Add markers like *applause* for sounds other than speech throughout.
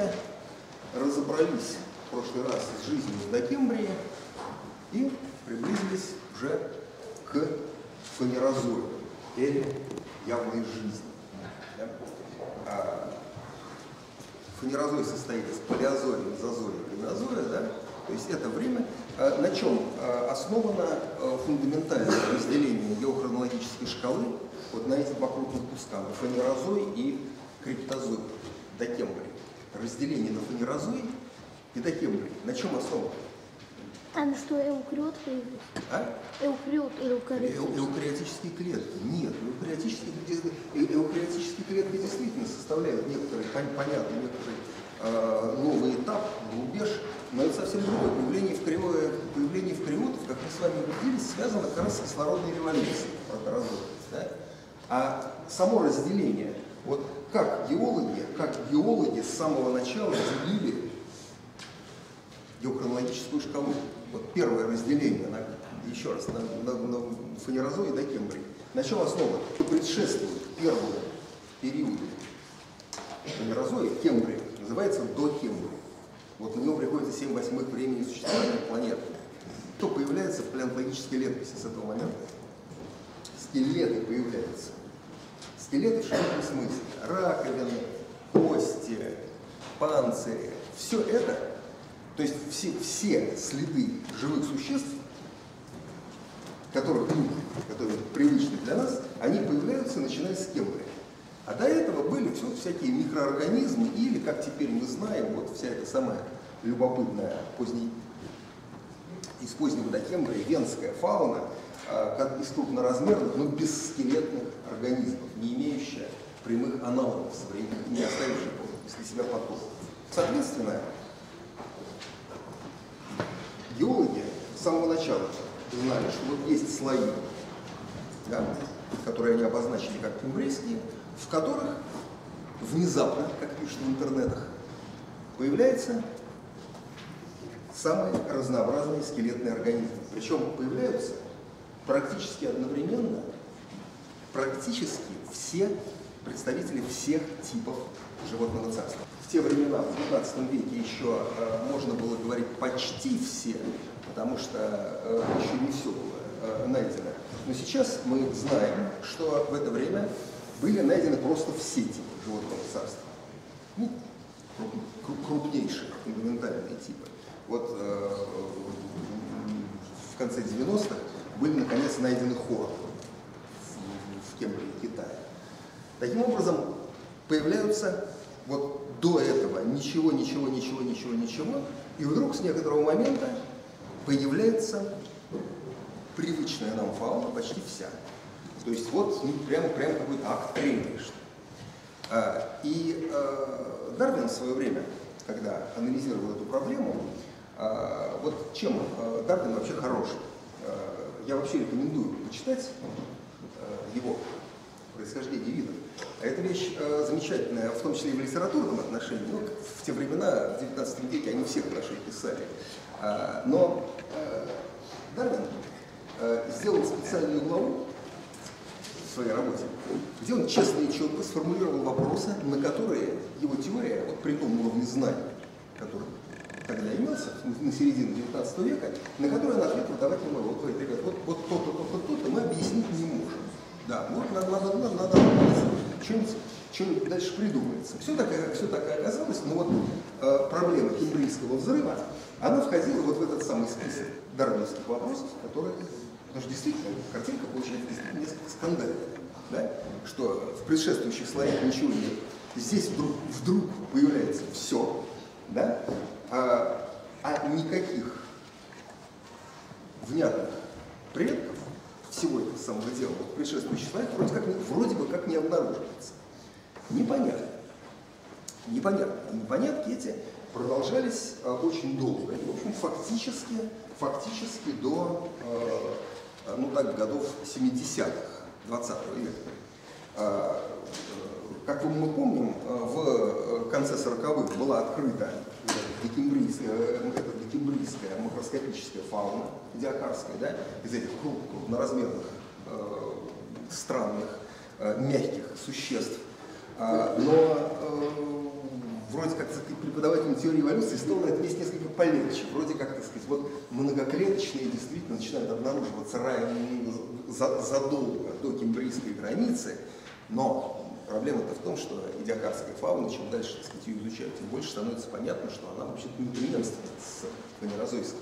сегодня разобрались в прошлый раз с жизнью в Докембрии и приблизились уже к фанерозою, эре явной жизни. Да? А, фанерозой состоит из палеозоя, мезозоя и каменозоя, да? то есть это время, а, на чем а, основано фундаментальное разделение геохронологической шкалы вот на эти два крупных куска, фанерозой и криптозой, докембрий. Разделение на фанерозой и докембрий. На чем основано? А на что эукариот появился? А? Эукариот и эукариот. Эу- Эукариотические клетки. Нет, эукариотические, э- эукариотические клетки действительно составляют некоторый пон- понятный некоторый э, новый этап, рубеж, но это совсем другое. Появление в, криво, появление в криотов, как мы с вами убедились, связано как раз с кислородной революцией проторозоидов, да? А само разделение, вот как геологи, как геологи с самого начала делили геохронологическую шкалу. Вот первое разделение, на, еще раз, на, на, на докембрий. На чем основано? Предшествует первому периоду фанерозоя, кембрия, называется докембрий. Вот на него приходится 7 восьмых времени существования планеты. Что появляется в палеонтологической летописи с этого момента? Скелеты появляются. Скелеты в широком смысле. Раковины, кости, панцири. Все это то есть все, все следы живых существ, которых люди, которые привычны для нас, они появляются начиная с Кембрия. А до этого были все всякие микроорганизмы или, как теперь мы знаем, вот вся эта самая любопытная поздней, из позднего Докембрия венская фауна, а, как из крупноразмерных, но бесскелетных организмов, не имеющая прямых аналогов современных, не оставивших после себя потом. Соответственно, геологи с самого начала знали, что вот есть слои, да, которые они обозначили как кембрийские, в которых внезапно, как пишут в интернетах, появляются самые разнообразные скелетные организмы. Причем появляются практически одновременно практически все представители всех типов животного царства. В те времена, в 19 веке, еще э, можно было говорить почти все, потому что э, еще не все было э, найдено. Но сейчас мы знаем, что в это время были найдены просто все типы животного царства. Ну, круп- крупнейшие, фундаментальные типы. Вот э, в конце 90-х были наконец найдены хоры в, в Кембрии, Китае. Таким образом, появляются вот до этого ничего, ничего, ничего, ничего, ничего, и вдруг с некоторого момента появляется привычная нам фауна почти вся. То есть вот ну, прямо, прямо какой-то акт ли. А, И э, Дарвин в свое время, когда анализировал эту проблему, а, вот чем э, Дарвин вообще хорош? Э, Я вообще рекомендую почитать его происхождение видов. А эта вещь э, замечательная, в том числе и в литературном отношении. Ну, в те времена, в 19 веке, они все хорошо писали. А, но э, Дарвин э, сделал специальную главу в своей работе, где он честно и четко сформулировал вопросы, на которые его теория, вот при том уровне знаний, который тогда имелся, на середине 19 века, на которые он ответ давать не. Вот, ребят, вот, вот то-то, то-то, то-то мы объяснить не можем. Да, вот надо, надо, надо, надо, что-нибудь дальше придумается. Все так, все так и оказалось, но вот э, проблема кембрийского взрыва, она входила вот в этот самый список дарвиновских вопросов, которые, потому что действительно картинка получается несколько скандальная, да? что в предшествующих слоях ничего нет. Здесь вдруг, вдруг появляется все, да? а, а никаких внятных предков всего этого самого дела вот в предшествующих слоях вроде, как, вроде бы как не обнаруживается. Непонятно. Непонятно. И непонятки эти продолжались э, очень долго. И, в общем, фактически, фактически до, э, ну так, годов 70-х, 20 века. Э, э, как мы помним, э, в конце 40-х была открыта это декембрийская макроскопическая фауна, диакарская, да, из этих круп, крупноразмерных, э, странных, э, мягких существ. А, но э, вроде как, сказать, преподавателем теории эволюции стал на этом месте несколько полегче. Вроде как, так сказать, вот многоклеточные действительно начинают обнаруживаться ранее, задолго до кембрийской границы, но проблема-то в том, что идиокарская фауна, чем дальше, так сказать, ее изучают, тем больше становится понятно, что она вообще-то не преемственна с фанерозойской.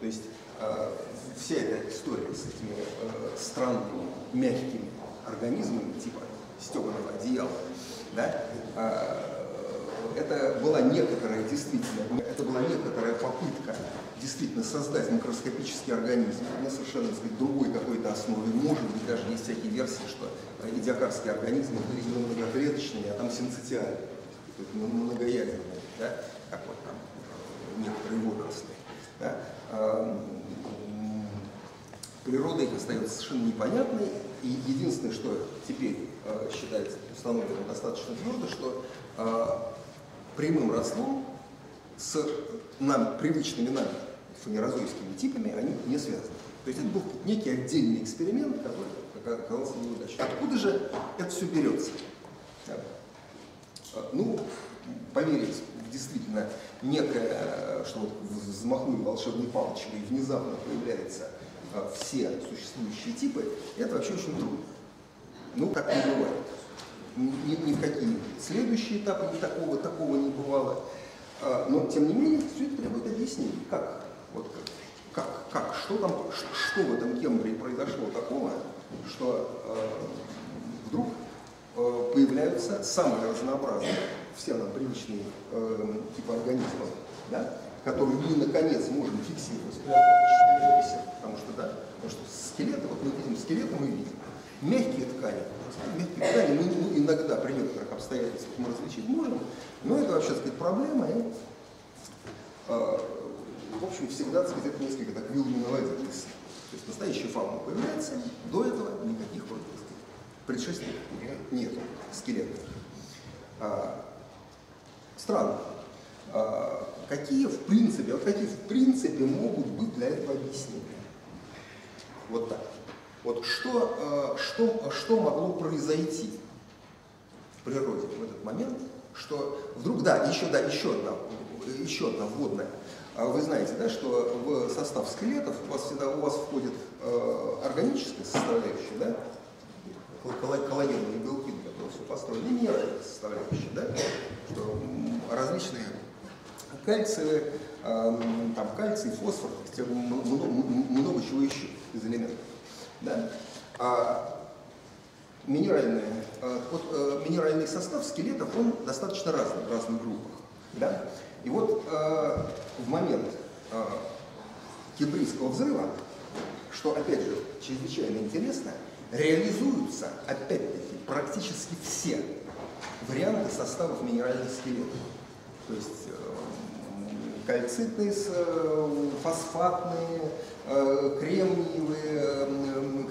То есть э, вся эта история с этими э, странными, мягкими организмами, типа стеганого одеяла, да, э, это была некоторая действительно, это была некоторая попытка действительно создать микроскопический организм на совершенно так сказать, другой какой-то основе. Может быть, даже есть всякие версии, что идиокарские организмы были не многоклеточными, а там синцитиальные, многоядерные, да, как вот там э, некоторые водоросли. Да. Природа их остается совершенно непонятной, и единственное, что теперь э, считается установлено достаточно твердо, что э, прямым родством с нам, привычными нам фанерозойскими типами они не связаны. То есть это был некий отдельный эксперимент, который оказался неудачным. Откуда же это все берется? А, ну, поверить действительно некое, что вот взмахнули волшебной палочкой и внезапно появляются а, все существующие типы, это вообще очень трудно. Ну, так не бывает. Ни, ни в какие следующие этапы ни такого, такого не бывало. А, но, тем не менее, все это требует объяснений. Как? Вот как, как, что там, что в этом Кембрии произошло такого, что э, вдруг э, появляются самые разнообразные, все нам привычные э, типы организмов, да, которые мы наконец можем фиксировать потому что, да, потому что скелеты, вот мы видим скелеты, мы видим. Мягкие ткани, мягкие ткани мы ну, иногда при некоторых обстоятельствах мы различить можем, но это вообще, так сказать, проблема, и, э, в общем, всегда, так сказать, это несколько так вилами на воде. То есть настоящая фауна появляется, до этого никаких вроде, предшественников нет скелетов. А, странно. А, какие в принципе, вот какие в принципе могут быть для этого объяснения? Вот так. Вот что, а, что, что могло произойти в природе в этот момент, что вдруг, да, еще, да, еще одна, еще одна вводная. А вы знаете, да, что в состав скелетов у вас всегда у вас входит э, органическая составляющая, да, коллагеновые белки, на которых все построено, и минеральная составляющая, да, что различные кальции, э, там кальций, фосфор, много, много чего еще из элементов. Да? А минеральный, э, вот, э, минеральный состав скелетов, он достаточно разный в разных группах. Да? И вот э, в момент э, взрыва, что, опять же, чрезвычайно интересно, реализуются, опять-таки, практически все варианты составов минеральных скелетов. То есть э, кальцитные, э, фосфатные, э, кремниевые,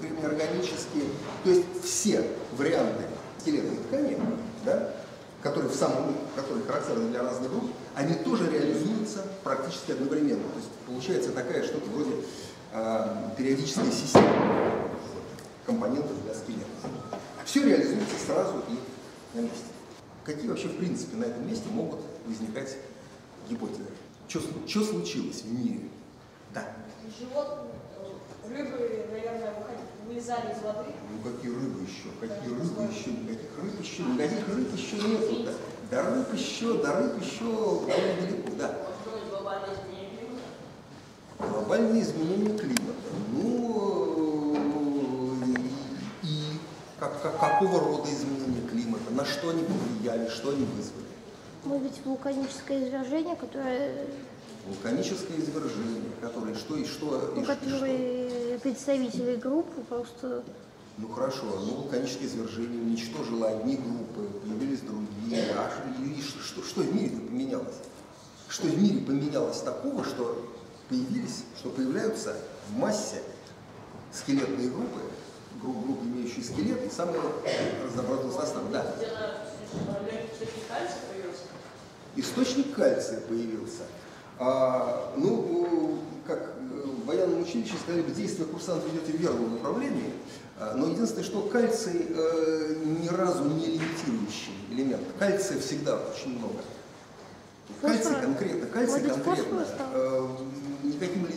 кремнеорганические, то есть все варианты скелетной ткани, да, которые, в самом, которые характерны для разных групп, они тоже реализуются практически одновременно. То есть получается такая что-то вроде э, периодической системы компонентов для скелета. Все реализуется сразу и на месте. Какие вообще в принципе на этом месте могут возникать гипотезы? Что случилось в мире? Да. Животные, рыбы, наверное, вылезали из воды. Ну какие рыбы еще? Какие рыбы еще? Никаких рыб еще, никаких рыб еще нету. Да. До рыб еще, до рыб еще довольно далеко, да. Глобальные изменения климата. Ну, и, и как, как, какого рода изменения климата, на что они повлияли, что они вызвали? Может быть, вулканическое извержение, которое... Вулканическое извержение, которое что и что... Ну, и, которые что? представители группы просто ну хорошо, ну вулканическое извержение уничтожило одни группы, появились другие. А что, что в мире поменялось? Что в мире поменялось такого, что появились, что появляются в массе скелетные группы, группы, группы имеющие скелет и самые разнообразные составы. Да. Источник кальция появился. А, ну, как в военном училище сказали бы, действие курсанта идет в верном направлении. А, но единственное, что кальций э, ни разу не лимитирующий элемент. Кальция всегда очень много. Кальций конкретно, кальций конкретно стал? э, никаким, ли,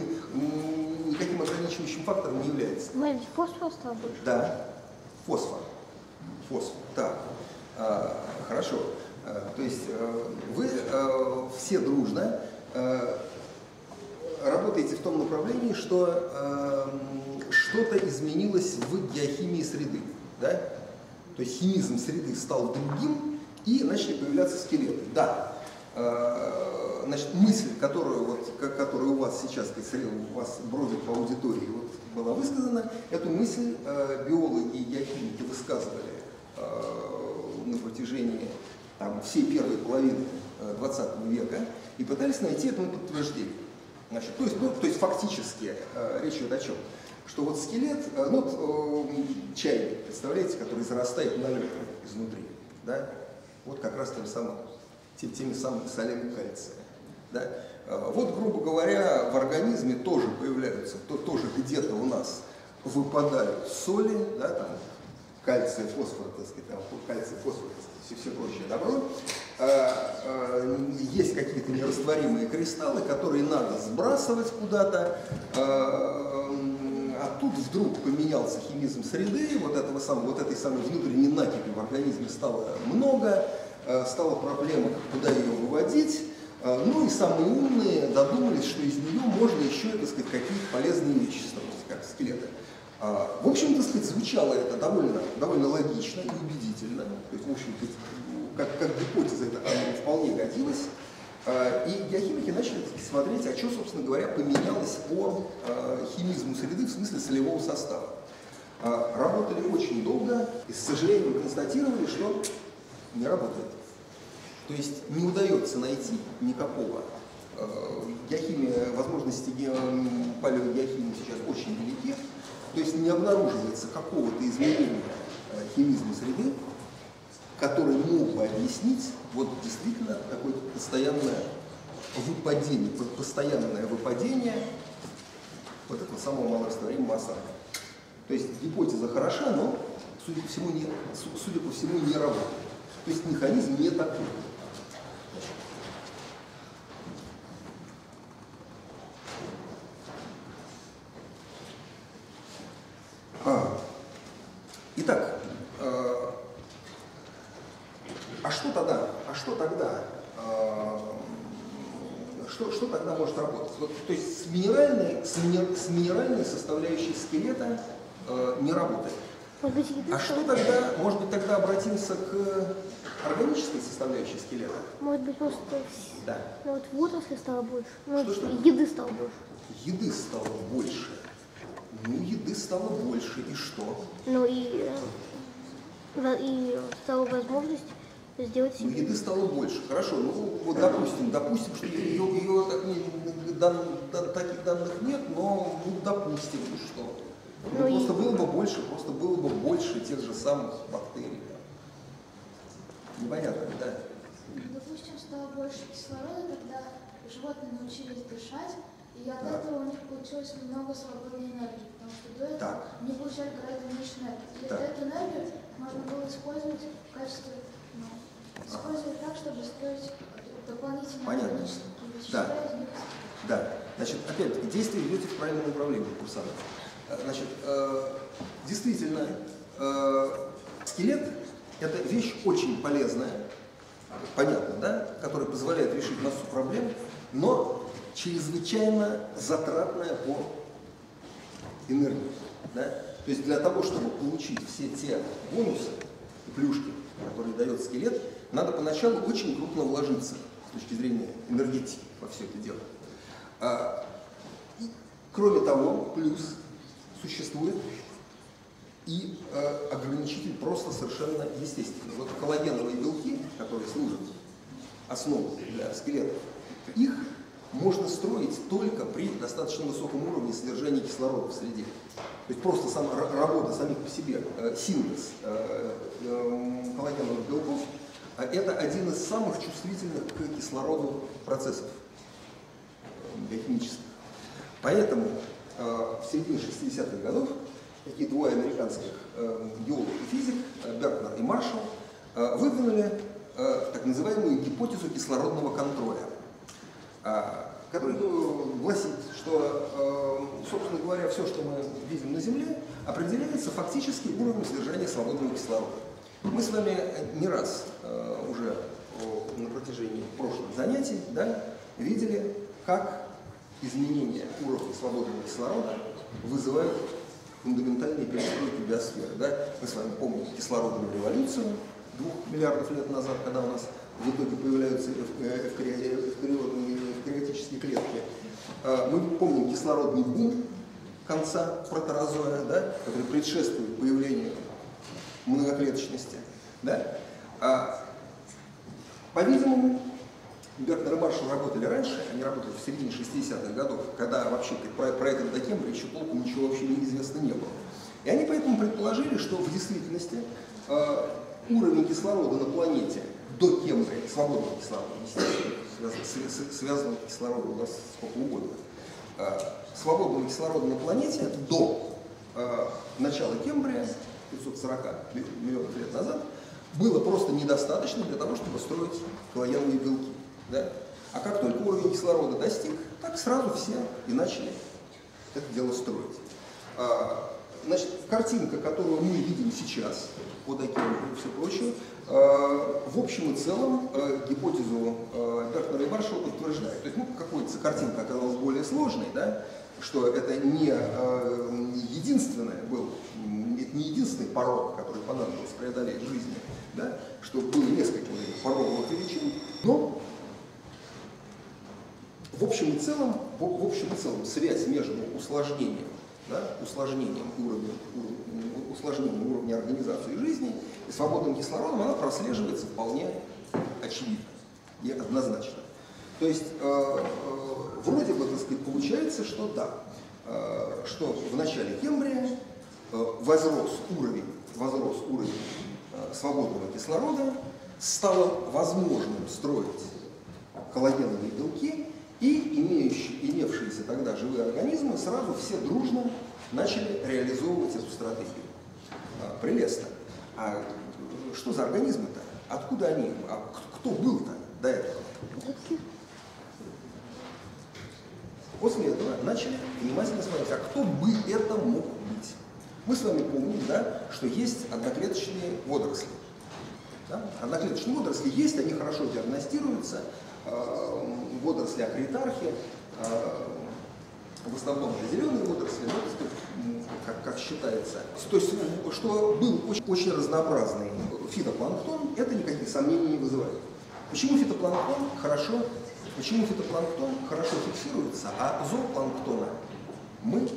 никаким ограничивающим фактором не является. Быть, фосфора стало больше? Да, фосфор. Фосфор, так. А, хорошо. А, то есть э, вы э, все дружно э, работаете в том направлении, что э, что-то изменилось в геохимии среды. Да? То есть химизм среды стал другим, и начали появляться скелеты. Да. Э, Значит, мысль, которую, вот, ко- которая у вас сейчас, сказать, у вас бродит по аудитории, вот, была высказана, эту мысль э, биологи и геохимики высказывали э, на протяжении там, всей первой половины э, 20 века и пытались найти этому подтверждение. Значит, то, есть, ну, то есть фактически э, речь идет о чем? Что вот скелет, э, ну э, чайник, представляете, который зарастает налетом изнутри, да? Вот как раз тем самым, тем, теми самыми солями кальция. Да? Э, Вот, грубо говоря, в организме тоже появляются, то, тоже где-то у нас выпадают соли, да, там, кальций, фосфор, так сказать, там, кальций, фосфор, так сказать, все, все прочее добро. А, а, Есть какие-то нерастворимые кристаллы, которые надо сбрасывать куда-то. А а тут вдруг поменялся химизм среды, вот, этого самого, вот этой самой внутренней накипи в организме стало много, стала проблема, куда ее выводить. Ну и самые умные додумались, что из нее можно еще, так сказать, какие-то полезные вещества, как скелеты. А, В общем, так звучало это довольно, довольно логично и убедительно. То есть, в общем, как, как гипотеза это вполне годилось. А, И геохимики начали смотреть, а что, собственно говоря, поменялось по а, химизму среды в смысле солевого состава. Работали очень долго и, с сожалением, констатировали, что не работает. То есть не удается найти никакого геохимия, возможности ге- м, палеогеохимии сейчас очень велики. То есть не обнаруживается какого-то изменения химизма среды, который мог бы объяснить вот действительно такое постоянное выпадение, по- постоянное выпадение вот этого самого малорастворимого осадка. То есть гипотеза хороша, но, судя по всему, не, су- судя по всему, не работает. То есть механизм не такой. Итак, э, а что тогда? А что тогда? э, Что, что тогда может работать? Вот, то есть с минеральной, с, мини- с минеральной составляющей скелета э, не работает. Может А что тогда, может быть, тогда обратимся к органической составляющей скелета? Может быть, просто Да. ну, вот водорослей стало больше. Ну, Что, что? еды стало больше. Еды стало больше. Ну, еды стало больше, и что? Ну и, э, и стала возможность сделать Ну, себе. еды стало больше. Хорошо, ну вот допустим, допустим, что ее, ее так, не- дан- дан- таких данных нет, но ну, допустим, ну что? Ну, Ну и- просто было бы больше, просто было бы больше тех же самых бактерий. Непонятно, да? Допустим, стало больше кислорода, когда животные научились дышать, и от Так. этого у них получилось много свободной энергии, потому что до этого Так. они получали гораздо меньше энергии. И Так. эту энергию можно было использовать в качестве, ну, использовать так, чтобы строить дополнительные Понятно. Да. Да. Значит, опять-таки, действие идете в правильном направлении, курсант. Э, Значит, э, действительно, э, скелет – это вещь очень полезная, понятно, да, которая позволяет решить массу проблем, но чрезвычайно затратная по энергии. Да? То есть для того, чтобы получить все те бонусы и плюшки, которые дает скелет, надо поначалу очень крупно вложиться с точки зрения энергетики во все это дело. А, и, кроме того, плюс существует и э, ограничитель просто совершенно естественный. Вот коллагеновые белки, которые служат основой для скелета, их можно строить только при достаточно высоком уровне содержания кислорода в среде. То есть просто сама ра- работа самих по себе, э, синтез э, э, коллагеновых белков, а это один из самых чувствительных к кислороду процессов э, биохимических. Поэтому э, в середине 60-х годов такие двое американских э, геолог и физик, Бертнер и Маршалл, выдвинули так называемую гипотезу кислородного контроля, который э, гласит, что, э, собственно говоря, все, что мы видим на Земле, определяется фактически уровнем содержания свободного кислорода. Мы с вами не раз э, уже э, на протяжении прошлых занятий да, видели, как изменение уровня свободного кислорода вызывают фундаментальные перестройки биосферы. Да? Мы с вами помним кислородную революцию двух миллиардов лет назад, когда у нас в итоге появляются э, эвкариотные эвкариотические клетки. А, мы помним кислородный бум конца протерозоя, да, который предшествует появлению многоклеточности. Да? А, По-видимому, Бертнер и Маршалл работали раньше, они работали в середине 60-х годов, когда вообще про, про этот Докембрий еще толком ничего вообще неизвестно не было. И они поэтому предположили, что в действительности э, уровень кислорода на планете до Кембрия, свободного кислорода, естественно, связанного кислорода у нас сколько угодно, э, свободного кислорода на планете до э, начала Кембрия, 540 миллионов лет назад, было просто недостаточно для того, чтобы строить коллагеновые белки. Да? А как только уровень кислорода достиг, так сразу все и начали это дело строить. Значит, картинка, которую мы видим сейчас, по таким и все прочее, а, в общем и целом а, гипотезу Бертнера и Маршалла подтверждает. То есть, ну, какой-то картинка оказалась более сложной, да, что это не единственное был, это не единственный порог, который понадобилось преодолеть в жизни, да, что было несколько пороговых величин, но в общем и целом, в общем и целом связь между усложнением, да, усложнением, уровня, усложнением уровня организации жизни и свободным кислородом, она прослеживается вполне очевидно и однозначно. То есть э, э, вроде бы, так сказать, получается, что да, э, что в начале Кембрия э, возрос уровень, возрос уровень э, свободного кислорода, стало возможным строить коллагеновые белки, и имеющие, имевшиеся тогда живые организмы сразу все дружно начали реализовывать эту стратегию. А, прелестно. А что за организмы-то? Откуда они? А кто был-то до этого? После этого начали внимательно смотреть, а кто бы это мог быть? Мы с вами помним, да, что есть одноклеточные водоросли. Да? Одноклеточные водоросли есть, они хорошо диагностируются, Э, водоросли акритархи, э, в основном это зеленые водоросли, но, как, как считается. То есть, что был очень, очень разнообразный фитопланктон, это никаких сомнений не вызывает. Почему фитопланктон хорошо, почему фитопланктон хорошо фиксируется, а зоопланктона мы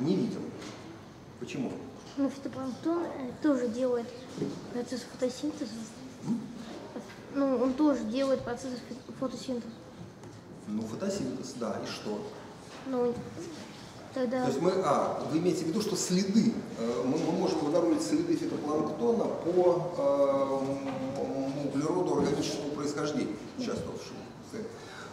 не видим? Почему? Ну, фитопланктон э, тоже делает процесс фотосинтеза. Ну, он тоже делает процесс фотосинтеза. Ну, фотосинтез, да, и что? Ну, тогда... То есть мы, а, вы имеете в виду, что следы, э, мы, мы можем обнаружить следы фитопланктона по э, углероду органического происхождения, участвовавшему.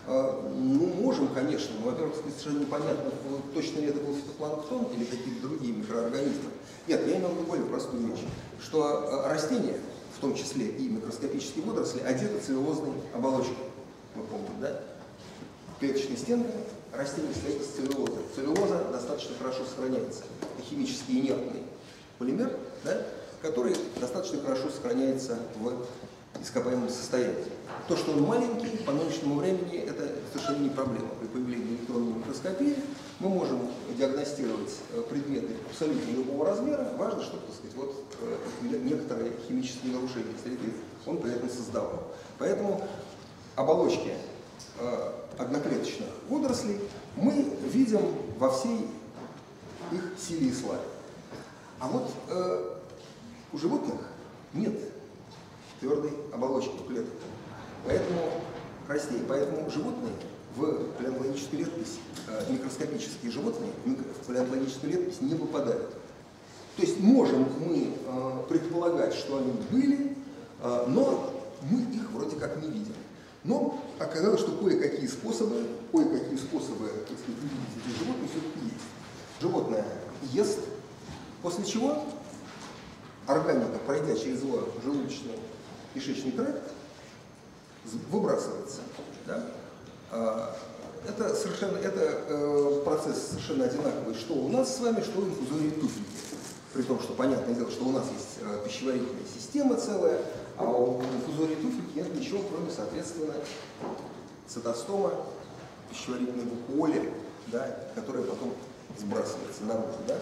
Э, ну, можем, конечно, но, во-первых, совершенно непонятно, точно ли это был фитопланктон или какие-то другие микроорганизмы. Нет, я имею в виду более простую вещь, что э, растения, в том числе и микроскопические водоросли, одеты целлюлозной оболочкой. Мы помним, да? Клеточные стенки растений состоят из целлюлозы. Целлюлоза достаточно хорошо сохраняется. Это химически инертный полимер, да? который достаточно хорошо сохраняется в ископаемом состоянии. То, что он маленький, по нынешнему времени, это совершенно не проблема. При появлении электронной микроскопии мы можем диагностировать э, предметы абсолютно любого размера. Важно, чтобы, так сказать, вот э, некоторые химические нарушения среды он при этом создавал. Поэтому оболочки э, одноклеточных водорослей мы видим во всей их силе и славе. А вот у животных нет твердой оболочки клеток. Поэтому растений, поэтому животные в палеонтологическую летопись, э, микроскопические животные в палеонтологическую летопись не попадают. То есть можем мы э, предполагать, что они были, э, но мы их вроде как не видим. Но оказалось, что кое-какие способы, кое-какие способы, так сказать, увидеть этих животных все-таки есть. Животное ест, после чего органика, пройдя через его желудочный кишечный тракт, выбрасывается. Да? А, Это, совершенно, это э, процесс совершенно одинаковый, что у нас с вами, что в инфузории туфельки. При том, что понятное дело, что у нас есть э, пищеварительная система целая, а у инфузории туфельки нет ничего, кроме, соответственно, цитостома, пищеварительной букволи, да, которая потом сбрасывается наружу. Да?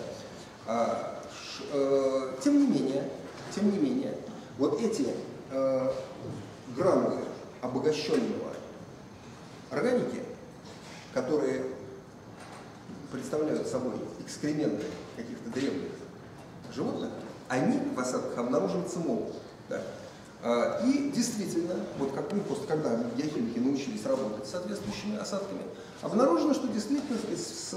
А, ш- э, тем не менее, тем не менее, вот эти э, гранулы обогащенного органики, которые представляют собой экскременты каких-то древних животных, они в осадках обнаруживаться могут. Да. А, И действительно, вот как мы после, когда биохимики научились работать с соответствующими осадками, обнаружено, что действительно с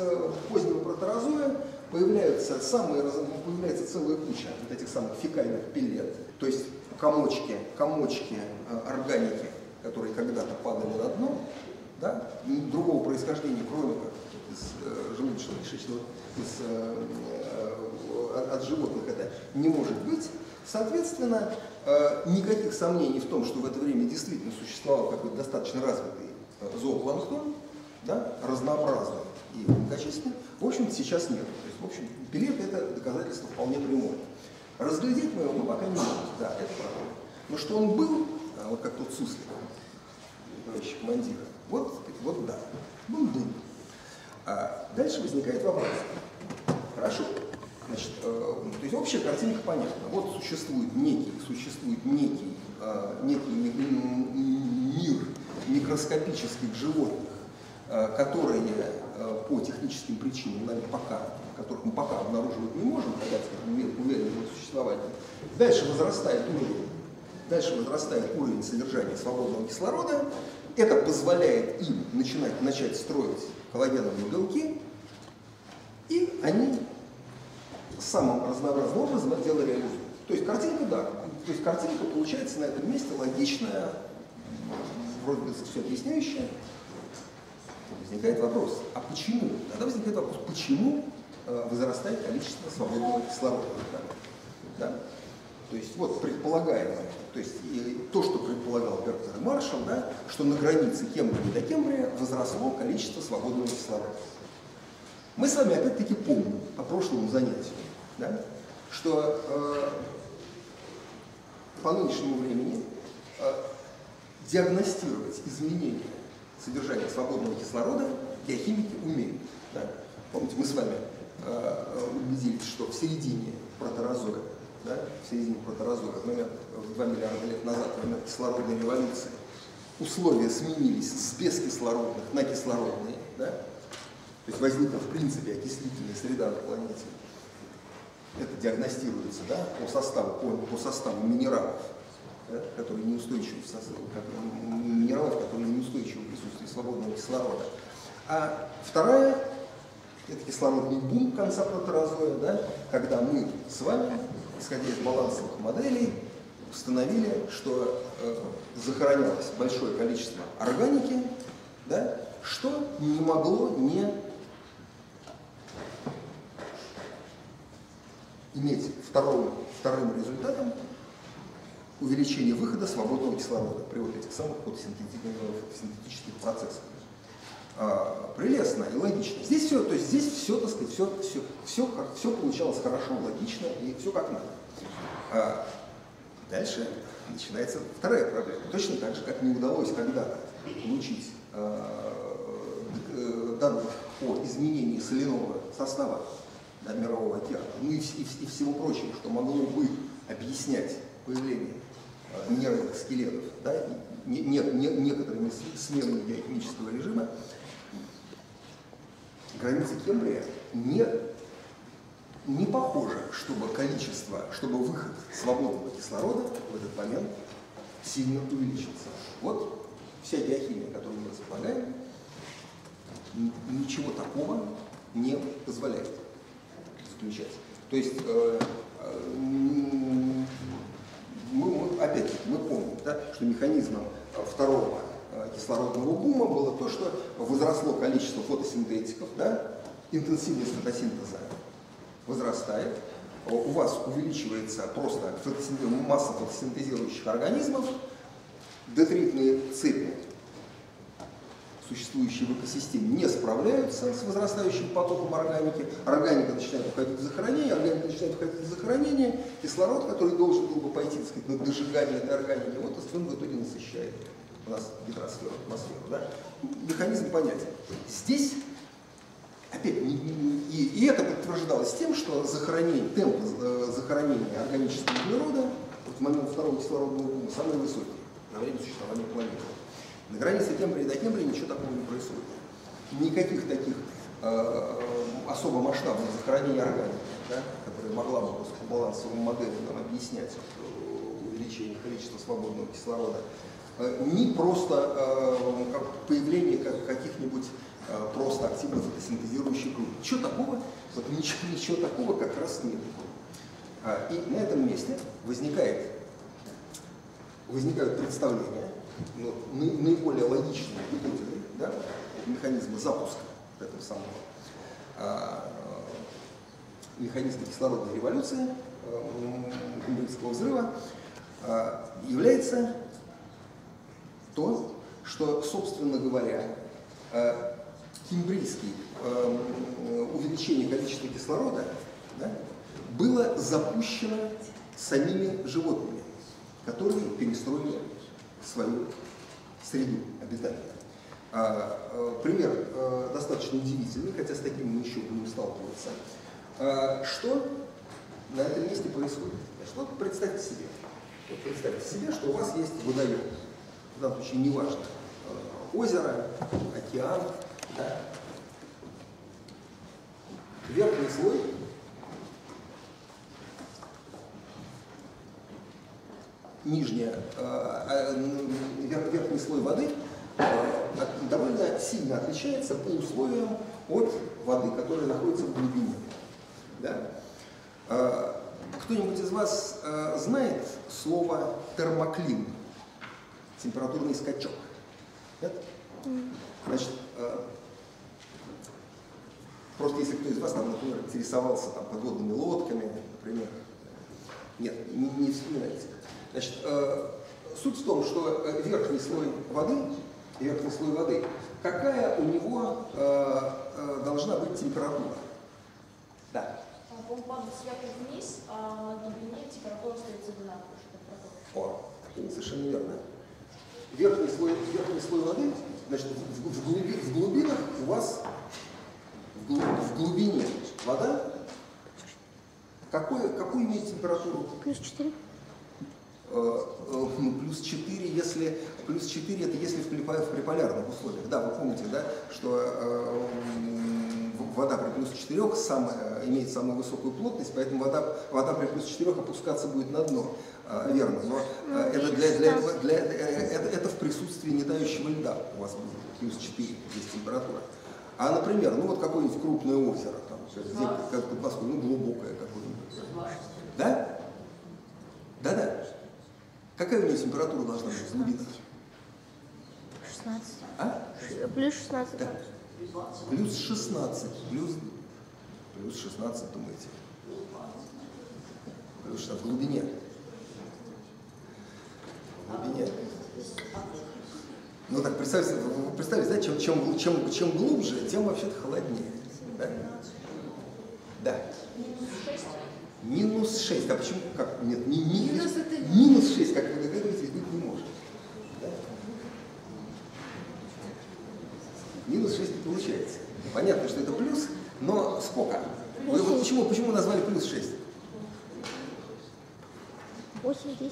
позднего протерозоя появляются самые, появляется целая куча вот этих самых фекальных пилет, то есть комочки, комочки э, органики, которые когда-то падали на дно, да, другого происхождения, кроме как из э, желудочно-кишечного, из, э, от, от животных это не может быть. Соответственно, никаких сомнений в том, что в это время действительно существовал какой-то достаточно развитый зоопланктон, да, разнообразный и многочисленный, в общем-то сейчас нет. То есть, в общем, пилет это доказательство вполне прямое. Разглядеть мы его пока не можем, да, это правда. Но что он был, а, вот как тот суслик, товарищ командира, вот, вот да, был был. А дальше возникает вопрос. Хорошо. Значит, э, то есть общая картинка понятна. Вот существует некий, существует некий, э, некий мир микроскопических животных, э, которые по техническим причинам нами пока, которых мы пока обнаруживать не можем, хотя уверены уверены в существовании. Дальше возрастает уровень, дальше возрастает уровень содержания свободного кислорода. Это позволяет им начинать, начать строить коллагеновые белки, и они самым разнообразным образом это дело реализуют. То есть картинка, да, то есть картинка получается на этом месте логичная, вроде бы все объясняющая. Возникает вопрос, а почему? Тогда возникает вопрос, почему возрастает количество свободного кислорода? Да? Да? То есть вот предполагаемое, то есть и то, что предполагал Бертер и Маршалл, да, что на границе Кембрия до Кембрия возросло количество свободного кислорода. Мы с вами опять-таки помним по прошлому занятию, да, что э, по нынешнему времени э, диагностировать изменения содержания свободного кислорода биохимики умеют. Да. Помните, мы с вами э, убедились, что в середине протерозоя, да, в середине протерозоя, в момент, в 2 миллиарда лет назад, в момент кислородной революции, условия сменились с бескислородных на кислородные, да, то есть возникла в принципе окислительная среда на планете. Это диагностируется да, по, составу, по, по составу минералов, да, которые неустойчивы в составе, м, минералов, которые неустойчивы в присутствии свободного кислорода. А вторая – это кислородный бум конца протерозоя, да, когда мы с вами, исходя из балансовых моделей, установили, что э, захоронялось большое количество органики, да, что не могло не иметь вторым, вторым результатом увеличение выхода свободного кислорода при вот этих самых фотосинтетических, процессах. А, прелестно и логично. Здесь все, то есть здесь все, так сказать, все, все, все, все получалось хорошо, логично и все как надо. А, дальше начинается вторая проблема. Точно так же, как не удалось когда-то получить а, э, данных о изменении соляного состава да, мирового океана, ну и, и и всего прочего, что могло бы объяснять появление э, минеральных скелетов, да, не- не- не- некоторыми сменами биохимического режима, границы Кембрия не, не похоже, чтобы количество, чтобы выход свободного кислорода в этот момент сильно увеличился. Вот вся биохимия, которую мы располагаем, ничего такого не позволяет заключать. То есть, э, э, мы, мы- опять-таки, мы помним, да, что механизмом э, второго кислородного бума было то, что возросло количество фотосинтетиков, да, интенсивность фотосинтеза возрастает, у вас увеличивается просто фотосин- масса фотосинтезирующих организмов, Детритные цепи, существующие в экосистеме, не справляются с возрастающим потоком органики. Органика начинает уходить в захоронение, органика начинает уходить в захоронение. Кислород, который должен был бы пойти так сказать, на дожигание этой органики, вот он в итоге насыщает у нас гидросферу, атмосферу. Да? Механизм понятен. Здесь Опять, и, и это подтверждалось тем, что захоронение, темп э, захоронения органического углерода в момент второго кислородного бума самый высокий на время существования планеты. На границе Кембрия и Докембрия ничего такого не происходит. Никаких таких э, особо масштабных захоронений органики, да, которые могла бы по балансовому модели нам объяснять э, увеличение количества свободного кислорода, э, ни просто э, появление как, каких-нибудь Э, просто активно фотосинтезирующий групп. Ничего такого, вот ничего, ничего такого как раз нет. А, и на этом месте возникает, возникают представления, ну, наиболее логичные гипотезы, да, механизмы запуска этого самого а, механизма кислородной революции, Кумбрийского взрыва, а, является то, что, собственно говоря, кембрийский э, увеличение количества кислорода да, было запущено самими животными, которые перестроили свою среду обитания. А, э, пример э, достаточно удивительный, хотя с таким мы еще будем сталкиваться. А, что на этом месте происходит? Что представьте себе. Вот представьте себе, что у вас есть водоем. В данном случае неважно, озеро, океан, да. Верхний слой нижняя, э, э, верхний слой воды э, довольно сильно отличается по условиям от воды, которая находится в глубине. Да? Кто-нибудь из вас знает слово термоклин, температурный скачок? Нет? Значит, Просто если кто из вас, там, например, интересовался там, подводными лодками, например, нет, не, не вспоминайте. Значит, э, суть в том, что э, верхний слой воды, верхний слой воды, какая у него э, э, должна быть температура? Да. Он падает сверху вниз, а на глубине температура остается одинаковой. О, совершенно верно. Верхний слой, верхний слой воды, значит, в, в, глуби, в глубинах у вас в глубине вода, какую, какую имеет температуру? Плюс 4. Э, э, ну, плюс 4, если плюс 4 это если в, в приполярных условиях. Да, вы помните, да, что э, вода при плюс 4 самая, имеет самую высокую плотность, поэтому вода, вода при плюс 4 опускаться будет на дно. Э, верно, но ну, это, для, для, для, для, это, это в присутствии нетающего льда у вас будет плюс 4 здесь температура. А, например, ну вот какое-нибудь крупное озеро, там, где, как Москва, ну глубокое какое-нибудь. Да? Да-да. Какая у нее температура должна быть глубина? 16. А? Плюс 16. Да. Плюс 16. Плюс, плюс 16, думаете? Плюс 16 в глубине. Глубине. Ну так представьте, представьте да, чем, чем, чем, чем глубже, тем вообще-то холоднее. Да? да. Минус 6. А почему? Как? Нет, не, не, минус, это... минус 6, как вы догадываетесь, быть не может. Да? Минус 6 не получается. Понятно, что это плюс, но сколько? Вы вот почему, почему назвали плюс 6? 8-10.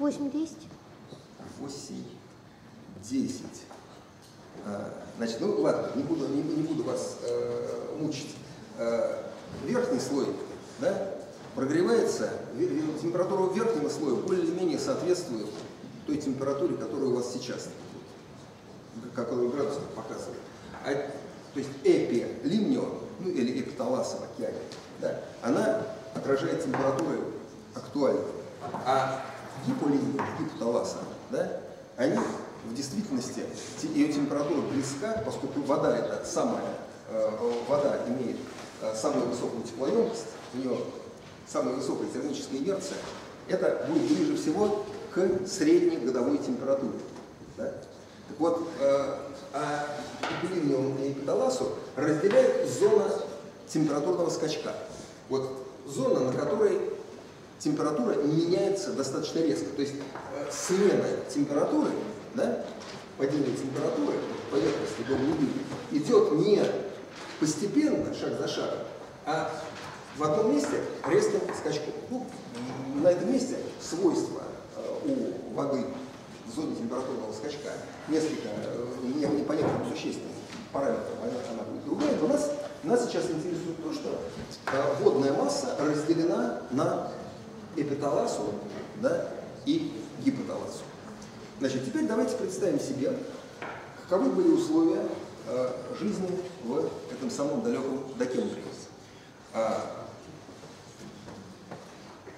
А может быть 8-10? 8, 10. А, значит, ну ладно, не буду, не, не буду вас э, мучить. Э, верхний слой да, прогревается, температура верхнего слоя более-менее соответствует той температуре, которая у вас сейчас, которую градусник показывает. А, то есть эпи лимнио, ну или эпиталаса в океане, да, она отражает температуру актуальную. А гиполиния, гипоталаса, да, они в действительности, ее температура близка, поскольку вода это самая, э, вода имеет э, самую высокую теплоемкость, у нее самая высокая термическая инерция, это будет ближе всего к средней годовой температуре. Да? Так вот, э, а эпилиниум и эпиталасу разделяет зона температурного скачка. Вот зона, на которой температура меняется достаточно резко. То есть э, смена температуры, да, падение температуры поверхности до глубины идет не постепенно, шаг за шагом, а в одном месте резким скачком. Ну, на этом месте свойства э, у воды в зоне температурного скачка несколько э, непонятных существенных параметров, она, будет другая. Но нас, нас сейчас интересует то, что водная масса разделена на эпиталасу да, и гипоталасу. Значит, теперь давайте представим себе, каковы были условия э, жизни в этом самом далеком Докембрии. А,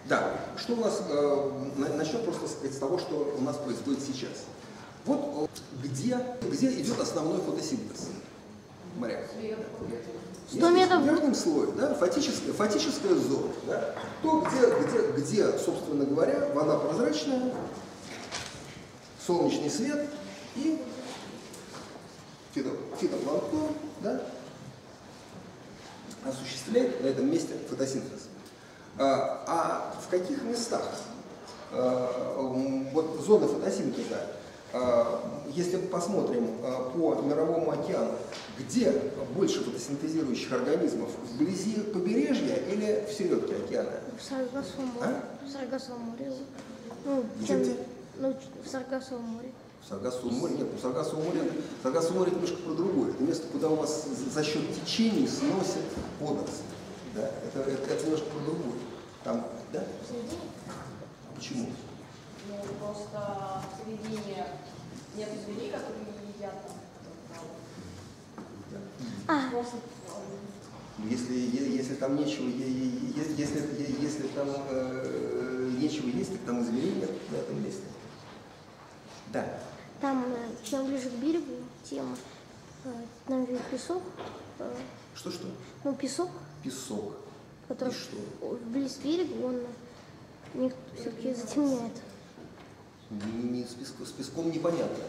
да, что у нас, э, начнем просто сказать с того, что у нас происходит сейчас. Вот э, где, где идет основной фотосинтез в морях. 100 метров. В верхнем слое, да, фатическая, фатическая зона, да, то, где, где, где, собственно говоря, вода прозрачная, солнечный свет и фитопланктон, да, осуществляет на этом месте фотосинтез. А, а в каких местах а, вот зона фотосинтеза, если посмотрим а, по мировому океану, где больше фотосинтезирующих организмов? Вблизи побережья или в середке океана? В Саргассовом море. А? В Саргассовом море. Ну, Где, где? ну, в Саргассовом море. В Саргассовом море нет, в Саргассовом море, Саргассовом море немножко про другое. Это место, куда у вас за- счет течений сносят водоросли. Да? Это, это, это немножко про другое. Там, да? А почему? Ну, просто в середине нет зверей, которые едят там. А, Просто Ну, Если, если там нечего, если, если там э, нечего есть, так там и зверей нет на этом месте. Да. там, э, чем ближе к берегу, тем э, там же песок. э, Что-что? ну, песок, Песок. который И что? близ берега, он все-таки затемняет. Не- не- с, песк- с песком непонятно.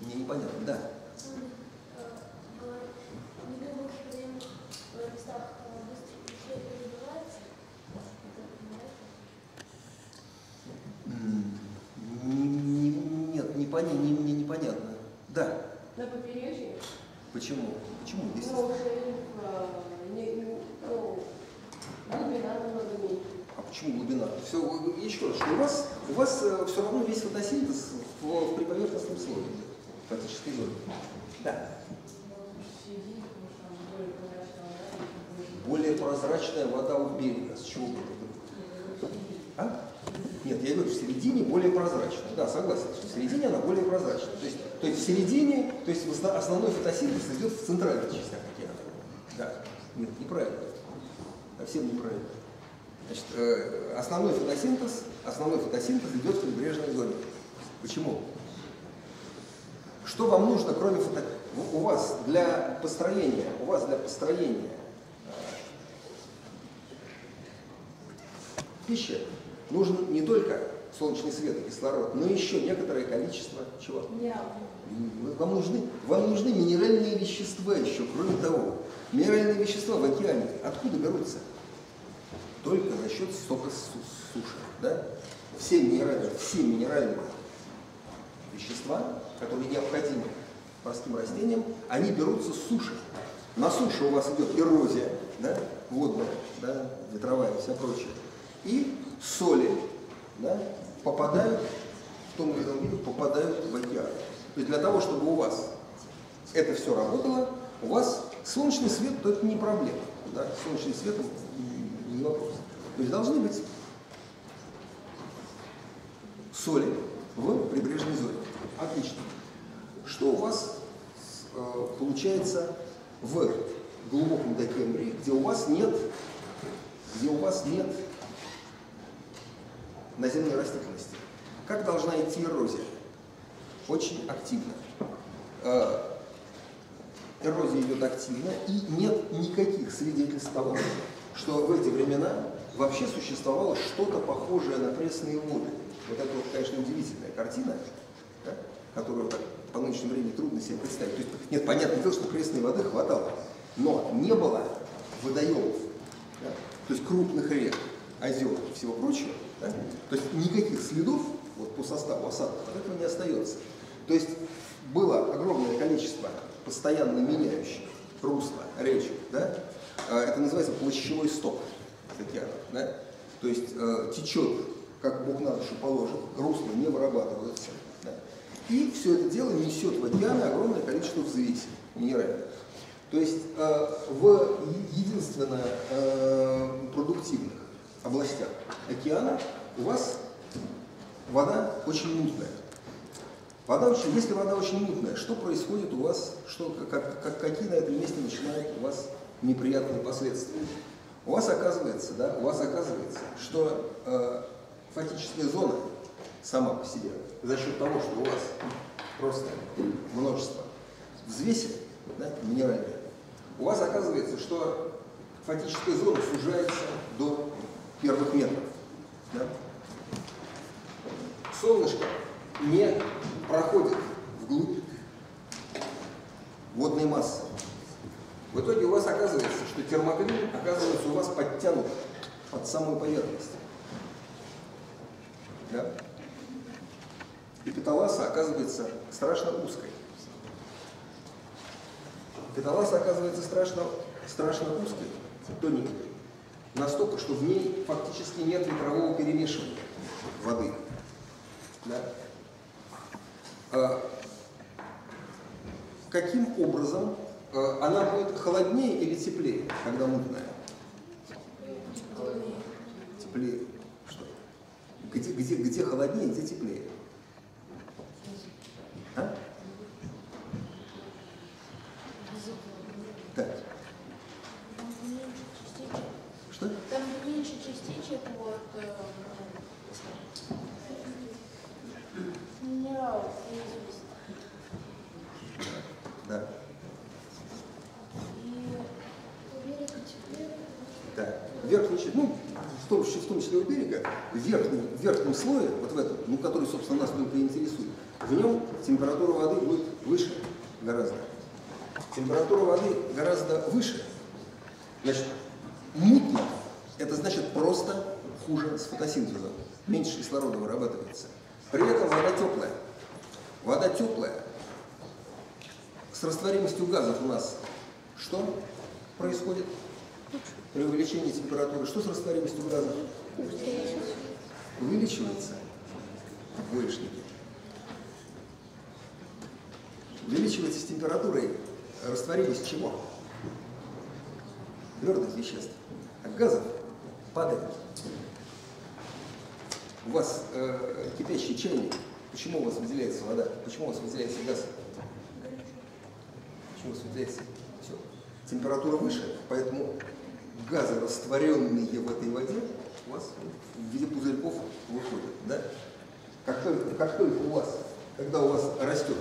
Мне непонятно, да. Нет, не, не, мне непонятно. Да. На побережье? Почему? Почему? Если- Ну, уже э, ну, глубина намного меньше. Почему глубина? Все, еще раз, что у вас, у вас все равно весь фотосинтез в, в приповерхностном слое идет, фактически зоне. Да. Более прозрачная вода у берега. С чего бы это? А? Нет, я говорю, в середине более прозрачная. Да, согласен, что в середине она более прозрачная. То есть, то есть в середине, то есть в основ- основной фотосинтез идет в центральных частях океана. Да. Нет, неправильно. Совсем неправильно. Значит, э, основной фотосинтез, основной фотосинтез идет в прибрежной зоне. Почему? Что вам нужно, кроме фото... У вас для построения, у вас для построения э, пищи нужен не только солнечный свет и кислород, но еще некоторое количество чего? М, Вам нужны, вам нужны минеральные вещества еще, кроме того. Минеральные вещества в океане откуда берутся? Только за счет сока суши. Да? Все минеральные, все минеральные вещества, которые необходимы морским растениям, они берутся с суши. На суше у вас идет эрозия, да, водная, да, ветровая и вся прочее. И соли да, попадают, в том или ином виде попадают в океан. То есть для того, чтобы у вас это все работало, у вас солнечный свет, то это не проблема. Да? Солнечный свет не вопрос. То есть должны быть соли в прибрежной зоне. Отлично. Что у вас э, получается в глубоком Декембрии, где у вас нет, где у вас нет наземной растительности? Как должна идти эрозия? Очень активно. Э, Эрозия идет активно, и нет никаких свидетельств того, что в эти времена вообще существовало что-то похожее на пресные воды, вот это конечно, удивительная картина, да, которую так, по нынешнему времени трудно себе представить. То есть, нет, понятное дело, что пресной воды хватало, но не было водоемов, да, то есть крупных рек, озер и всего прочего. Да, то есть никаких следов вот, по составу осадков от этого не остается. То есть было огромное количество постоянно меняющих русло речек, да, это называется площевой сток океана, да, то есть э, течет, как Бог на душу положит, русло не вырабатывается, да, и все это дело несет в океаны огромное количество взвесей минеральных. То есть э, в единственно э, продуктивных областях океана у вас вода очень мутная. Вода очень, если вода очень мутная, что происходит у вас, что, как, как, какие на этом месте начинают у вас неприятные последствия? У вас оказывается, да, у вас оказывается, что э, фактическая зона сама по себе, за счет того, что у вас просто множество взвесей, да, минеральных, у вас оказывается, что фактическая зона сужается до первых метров. Да? Солнышко не проходит вглубь водной массы. В итоге у вас оказывается, что термоклин оказывается у вас подтянут под самую поверхность. Да? И петаласа оказывается страшно узкой. Петаласа оказывается страшно, страшно узкой, тоненькой. Настолько, что в ней фактически нет ветрового перемешивания воды. Да? А, каким образом она будет холоднее или теплее, когда мутная? Теплее. Что? Где, где, где холоднее, где теплее? А? Так. Что? Там меньше частичек вот э, минералов неизвестных. Да. И берег теплее. Так. Верхний, щит- ну, числе, в том числе у берега, в верхнем, в верхнем слое, вот в этом, ну, который, собственно, нас только интересует, в нем температура воды будет выше гораздо. Температура воды гораздо выше. Значит, мутно, это значит просто хуже с фотосинтезом. Меньше кислорода вырабатывается. При этом вода теплая. Вода теплая. С растворимостью газов у нас что происходит? При увеличении температуры. Что с растворимостью газов? Увеличивается двоечники. Увеличивается с температурой растворимость чего? Твердых веществ. А газов падает. У вас э, кипящий чайник. Почему у вас выделяется вода? Почему у вас выделяется газ? Почему у вас выделяется? Все. Температура выше, поэтому газы, растворенные в этой воде, у вас в виде пузырьков выходят. Да? Как, только, как только у вас, когда у вас растет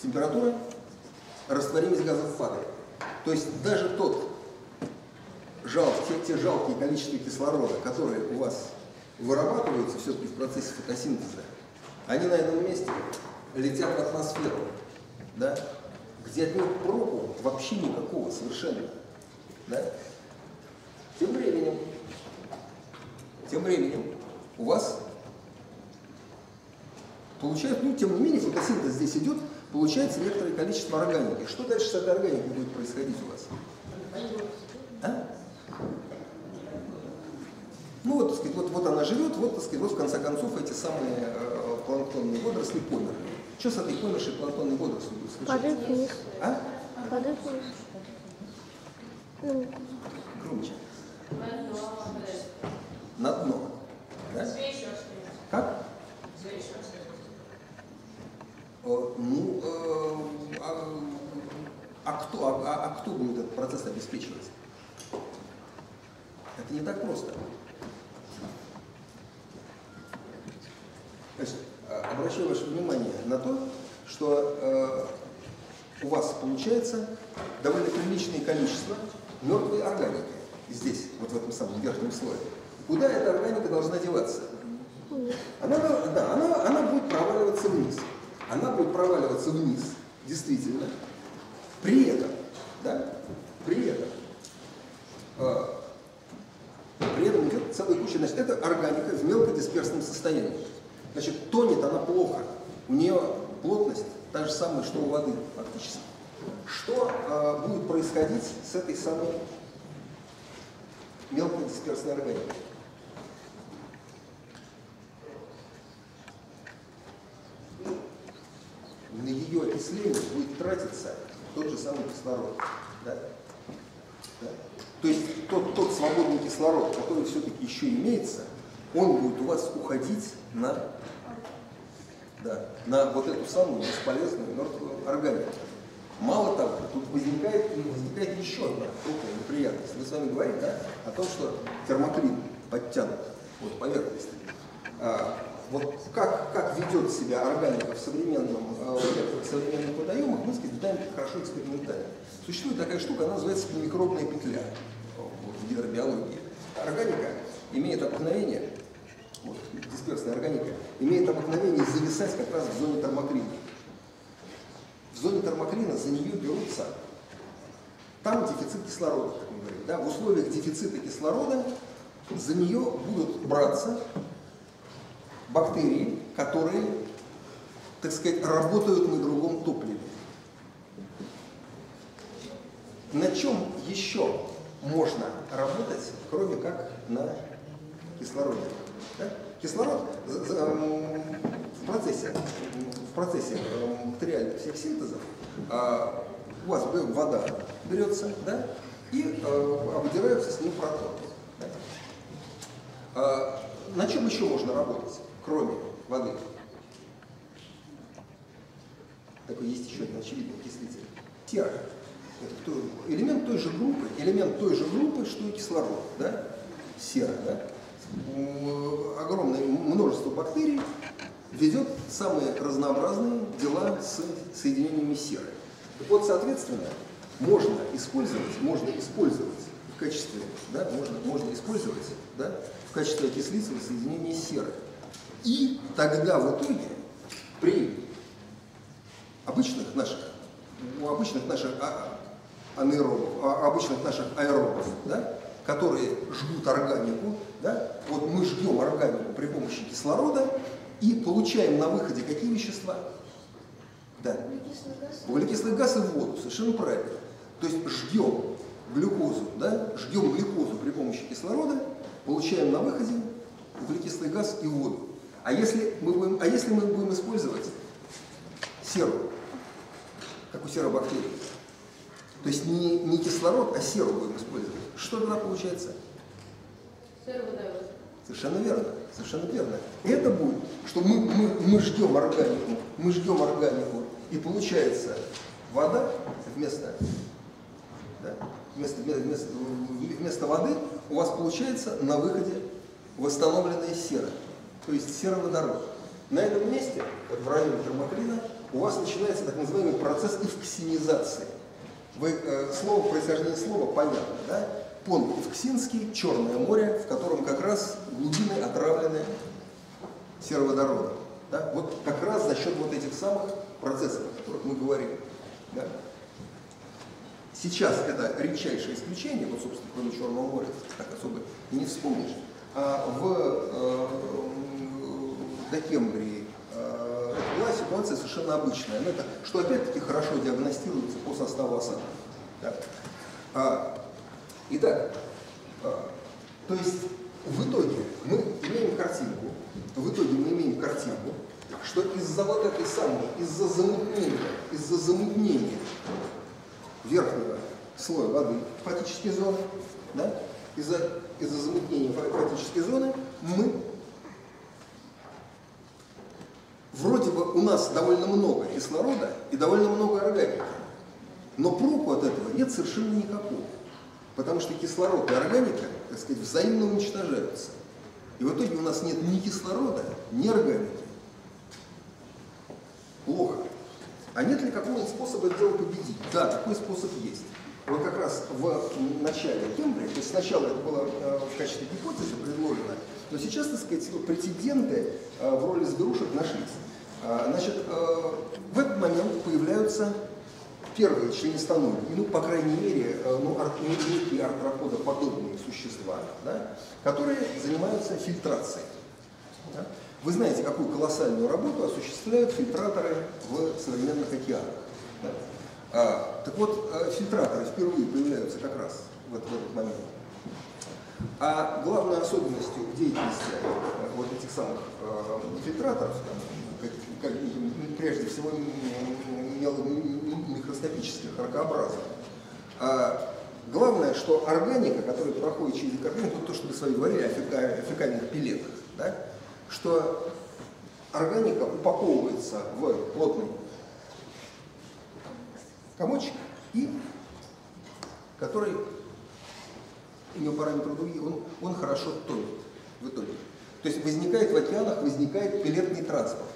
температура, растворимость газов падает. То есть даже тот жал, те, те жалкие количества кислорода, которые у вас вырабатываются все-таки в процессе фотосинтеза, они на этом месте летят в атмосферу, да, где от них проку вообще никакого совершенно. Да? Тем временем, тем временем у вас получается, ну, тем не менее, фотосинтез здесь идет, получается некоторое количество органики. Что дальше с этой органикой будет происходить у вас? А? Ну вот, так сказать, вот, вот она живет, вот, так сказать, вот в конце концов эти самые э, планктонные водоросли померли. Что с этой помершей планктонной водорослью будет случиться? Падает вниз. А? Падает вниз. Громче. На дно. Да? Как? Э, Ну, э, а, а кто, а, а- а кто будет этот процесс обеспечивать? Это не так просто. Значит, э, обращаю ваше внимание на то, что э, у вас получается довольно приличное количество мертвой органики здесь, вот в этом самом верхнем слое. Куда эта органика должна деваться? Она, да, она, она будет проваливаться вниз. Она будет проваливаться вниз, действительно. При этом, да, при этом, э, при этом идет целая куча, значит, это органика в мелкодисперсном состоянии. Значит, тонет она плохо. У нее плотность та же самая, что у воды фактически. Что э, будет происходить с этой самой мелкодисперсной органикой? на ее окисление будет тратиться тот же самый кислород. Да? Да? То есть тот, тот свободный кислород, который все-таки еще имеется, он будет у вас уходить на, да, на вот эту самую бесполезную мертвую органику. Мало того, тут возникает, возникает еще одна крупная неприятность. Мы с вами говорим да, о том, что термоклин подтянут вот, поверхность. А, вот как, как ведет себя органика в современном, э, в современных водоемах, мы знаем хорошо экспериментально. Существует такая штука, она называется микробная петля вот, в гидробиологии. Органика имеет обыкновение, вот, дисперсная органика, имеет обыкновение зависать как раз в зоне термоклина. В зоне термоклина за нее берутся, там дефицит кислорода, как мы говорим. Да? В условиях дефицита кислорода за нее будут браться бактерии, которые, так сказать, работают на другом топливе. На чем еще можно работать, кроме как на кислороде? Да? Кислород в процессе, в процессе бактериальных всех синтезов а, у вас вода берется, да, и а, обдираются с ним протоны. А, на чем еще можно работать? кроме воды. Такой есть еще один очевидный окислитель. Сера. Это элемент той же группы, элемент той же группы, что и кислород, да? Сера, да? Огромное множество бактерий ведет самые разнообразные дела с соединениями серы. вот, соответственно, можно использовать, можно использовать в качестве, да, можно, можно использовать, да, в качестве окислителя соединения серы. И тогда в итоге при обычных наших, у обычных наших а, анаэробов, а, обычных наших аэробов, да, которые жгут органику, да, вот мы жгем органику при помощи кислорода и получаем на выходе какие вещества? Да. Углекислый газ. И воду, совершенно правильно. То есть жгем глюкозу, да, жгем глюкозу при помощи кислорода, получаем на выходе углекислый газ и воду. А если мы будем, а если мы будем использовать серу, как у серобактерий, то есть не, не кислород, а серу будем использовать, что тогда получается? Сероводород. Совершенно верно, совершенно верно. Это будет, что мы, мы, мы ждем органику, мы ждем органику, и получается вода вместо, да, вместо, вместо, вместо воды у вас получается на выходе восстановленная сера то есть сероводород. На этом месте, вот в районе термоклина, у вас начинается так называемый процесс эвксинизации. Вы, э, слово, происхождение слова понятно, да? Понт Евксинский, Черное море, в котором как раз глубины отравлены сероводородом. Да? Вот как раз за счет вот этих самых процессов, о которых мы говорим. Да? Сейчас это редчайшее исключение, вот, собственно, кроме Черного моря, так особо не вспомнишь. А в э, Декембрии э, была ситуация совершенно обычная. Но это, что опять-таки хорошо диагностируется по составу осадков. Да. А, итак, а, то есть в итоге мы имеем картинку, в итоге мы имеем картинку, что из-за вот этой самой, из-за замутнения, из-за замутнения верхнего слоя воды, фатические зоны, да, из-за из замутнения фатической зоны мы вроде бы у нас довольно много кислорода и довольно много органики, но проку от этого нет совершенно никакого. Потому что кислород и органика, так сказать, взаимно уничтожаются. И в итоге у нас нет ни кислорода, ни органики. Плохо. А нет ли какого-нибудь способа дело победить? Да, такой способ есть. Вот как раз в начале Кембрия, то есть сначала это было э, в качестве гипотезы предложено, Но сейчас, так сказать, прецеденты э, в роли зверушек нашлись. Э, значит, э, в этот момент появляются первые членистоногие, ну, по крайней мере, э, ну, некие артроподоподобные существа, да, которые занимаются фильтрацией. да. Вы знаете, какую колоссальную работу осуществляют фильтраторы в современных океанах. да. А, так вот, э, фильтраторы впервые появляются как раз в этот, в этот момент. А главной особенностью деятельности э, вот этих самых э, фильтраторов, как- как, м, прежде всего м, микроскопических, ракообразных, а главное, что органика, которая проходит через вот то, что мы с вами говорили о о фекальных пилетах, да, что органика упаковывается в плотный комочек и который имел параметры другие, он, он хорошо тонет в итоге. То есть возникает в океанах, возникает пилетный транспорт.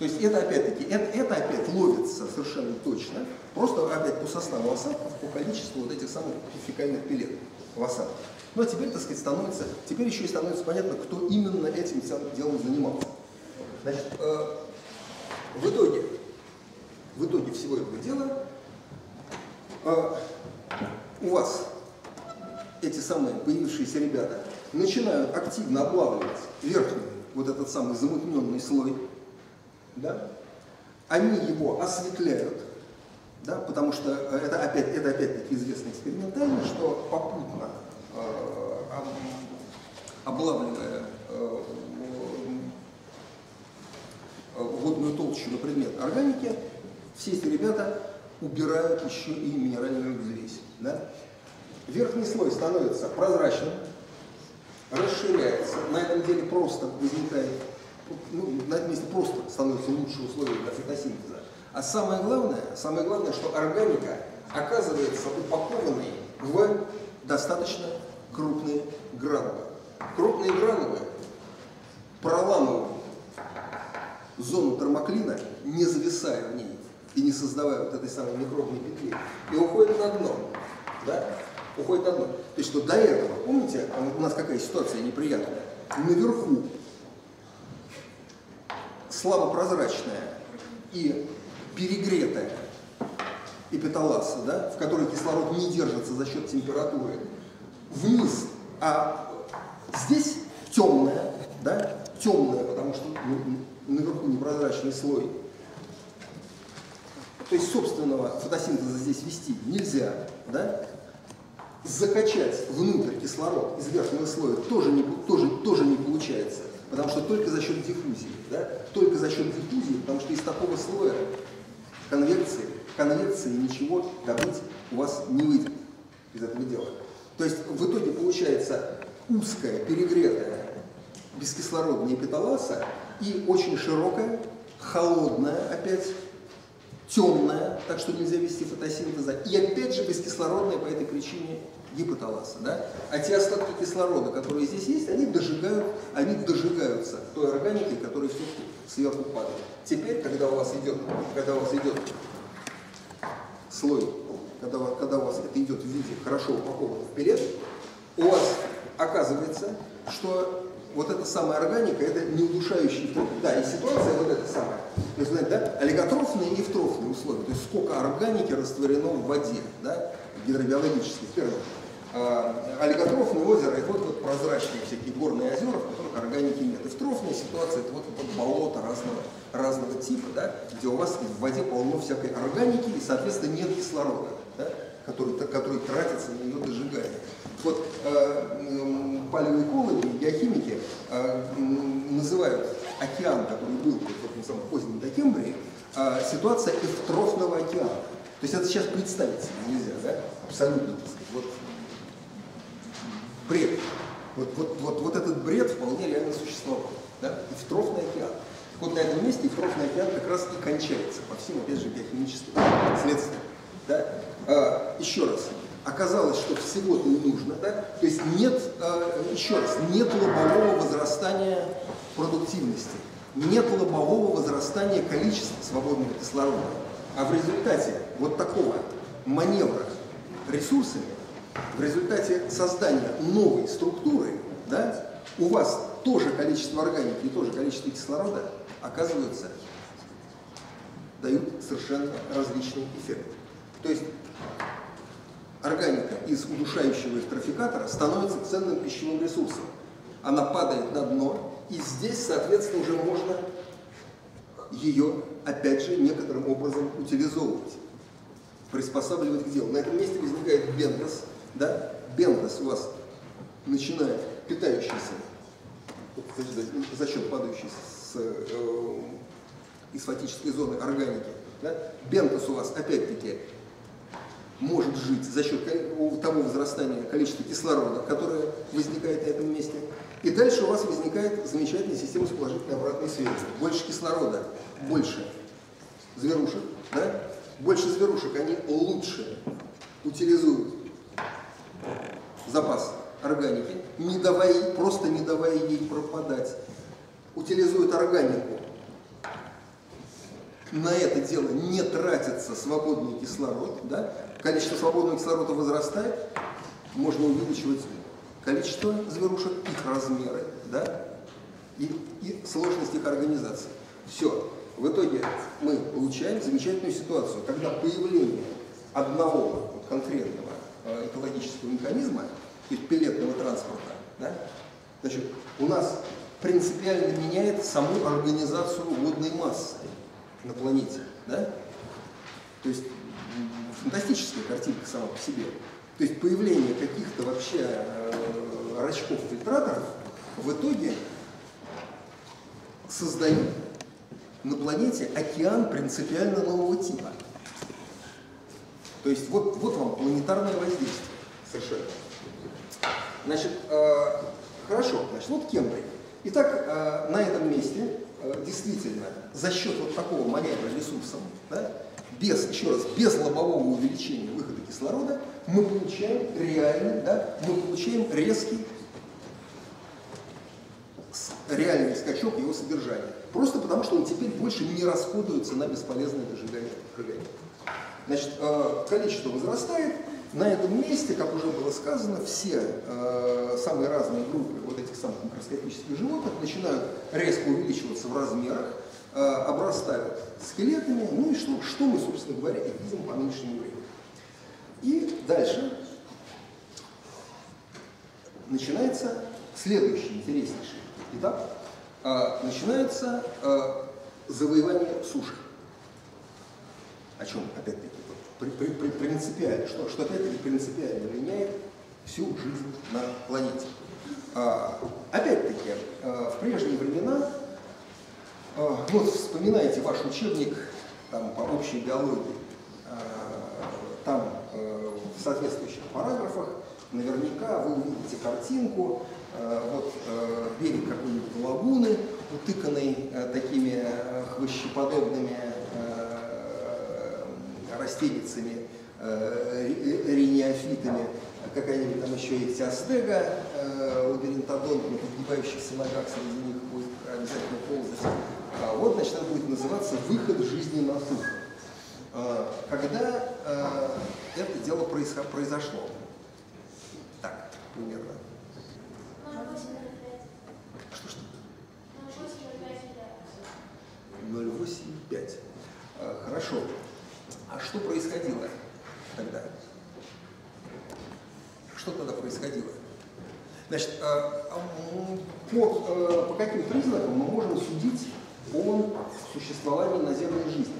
То есть это опять-таки, это, это опять ловится совершенно точно, просто опять по составу осадков, по количеству вот этих самых фекальных пилет в осадках. Ну а теперь, так сказать, становится, теперь еще и становится понятно, кто именно этим делом занимался. Значит, э, в итоге, в итоге всего этого дела э, у вас эти самые появившиеся ребята начинают активно облавливать верхний вот этот самый замутненный слой, да? они его осветляют, да, потому что э, это опять это опять-таки известно экспериментально, что попутно э, об- облавливая э, э, водную толщу на предмет органики, все эти ребята убирают еще и минеральную взвесь. Да? Верхний слой становится прозрачным, расширяется, на этом деле просто возникает, ну, на этом месте просто становится лучше условия для фотосинтеза. А самое главное, самое главное, что органика оказывается упакованной в достаточно крупные гранулы. Крупные гранулы проламывают зону термоклина, не зависая в ней и не создавая вот этой самой микробной петли, и уходит на дно. Да? Уходит на дно. То есть, что до этого, помните, а у нас какая ситуация неприятная? Наверху слабопрозрачная и перегретая эпиталаса, да, в которой кислород не держится за счет температуры, вниз, а здесь темная, да, темная, потому что наверху непрозрачный слой. То есть собственного фотосинтеза здесь вести нельзя, да? Закачать внутрь кислород из верхнего слоя тоже не, тоже, тоже не получается, потому что только за счет диффузии, да? Только за счет диффузии, потому что из такого слоя конвекции, конвекции ничего добыть у вас не выйдет из этого дела. То есть в итоге получается узкая, перегретая, бескислородная эпиталаса и очень широкая, холодная опять, темная, так что нельзя вести фотосинтеза, и опять же бескислородная по этой причине гипоталаса. Да? А те остатки кислорода, которые здесь есть, они дожигают, они дожигаются той органикой, которая все-таки сверху падает. Теперь, когда у вас идет, когда у вас идет слой, когда, когда у вас это идет в виде хорошо упакованных пилет, у вас оказывается, что вот эта самая органика, это не удушающий. Да, и ситуация вот эта самая. То есть, знаете, да, олиготрофные и эвтрофные условия. То есть сколько органики растворено в воде, да, гидробиологических терминах. А, олиготрофное озеро это вот, вот прозрачные всякие горные озера, в которых органики нет. Эвтрофная ситуация это вот, вот болото разного, разного типа, да, где у вас в воде полно всякой органики и, соответственно, нет кислорода, да, который, который тратится на ее дожигание. Вот э, палеоэкологи, биохимики э, называют океан, который был в этом самом позднем Докембрии, э, ситуация эвтрофного океана. То есть это сейчас представить себе нельзя, да? Абсолютно, бред. Вот, вот, вот, вот этот бред вполне реально существовал. Да? Эвтрофный океан. Так вот на этом месте эвтрофный океан как раз и кончается по всем, опять же, биохимическим следствиям. Да? А, еще раз, оказалось, что всего-то не нужно, да? то есть нет, а, еще раз, нет лобового возрастания продуктивности, нет лобового возрастания количества свободного кислорода. А в результате вот такого маневра ресурсами, в результате создания новой структуры, да, у вас то же количество органики и то же количество кислорода, оказывается, дают совершенно различный эффект. То есть органика из удушающего эстрофикатора становится ценным пищевым ресурсом. Она падает на дно, и здесь, соответственно, уже можно ее, опять же, некоторым образом утилизовывать, приспосабливать к делу. На этом месте возникает бендос, да? Бендос у вас начинает питающийся за, за счет падающей с э, исфатической зоны органики. Да? Бентос у вас опять-таки может жить за счет того возрастания количества кислорода, которое возникает на этом месте. И дальше у вас возникает замечательная система с положительной обратной связью. Больше кислорода, больше зверушек, да? больше зверушек, они лучше утилизуют запас органики, не давая, просто не давая ей пропадать. Утилизуют органику. На это дело не тратится свободный кислород, да? количество свободного кислорода возрастает, можно увеличивать количество зверушек, их размеры, да, и, и сложность их организации. Все. В итоге мы получаем замечательную ситуацию, когда появление одного конкретного экологического механизма, то есть пилетного транспорта, да, значит, у нас принципиально меняет саму организацию водной массы на планете. Да? То есть фантастическая картинка сама по себе. То есть появление каких-то вообще э, рачков-фильтраторов в итоге создают на планете океан принципиально нового типа. То есть вот, вот вам планетарное воздействие совершенно. Значит, э, хорошо, значит, вот Кембрий. Итак, э, на этом месте э, действительно за счет вот такого маневра ресурсом, да, без, еще раз, без лобового увеличения выхода кислорода, мы получаем реальный, да, мы получаем резкий, реальный скачок его содержания. Просто потому, что он теперь больше не расходуется на бесполезное дожигание. Значит, э, количество возрастает. На этом месте, как уже было сказано, все э, самые разные группы вот этих самых микроскопических животных начинают резко увеличиваться в размерах, э, обрастают скелетами, ну и что, что мы, собственно говоря, и видим по нынешнему времени. И дальше начинается следующий интереснейший этап. Начинается завоевание суши. О чем, опять-таки, при, при, при, принципиально, что, что опять-таки принципиально меняет всю жизнь на планете. А, опять-таки, а, в прежние времена, а, вот вспоминайте ваш учебник там, по общей биологии, а, там а, в соответствующих параграфах наверняка вы увидите картинку, а, вот а, берег какой-нибудь лагуны, утыканный такими хвощеподобными растенницами, э, рениофитами, какая-нибудь там еще и теостега, э, лабиринтодон, на подгибающихся ногах среди них будет обязательно ползать. А вот, значит, это будет называться выход жизни на сушу. Э, когда это дело произошло? Так, примерно. Что-что? 0,85. Хорошо. А что происходило тогда? Что тогда происходило? Значит, а, а, по, э, по каким признакам мы можем судить о существовании наземной жизни?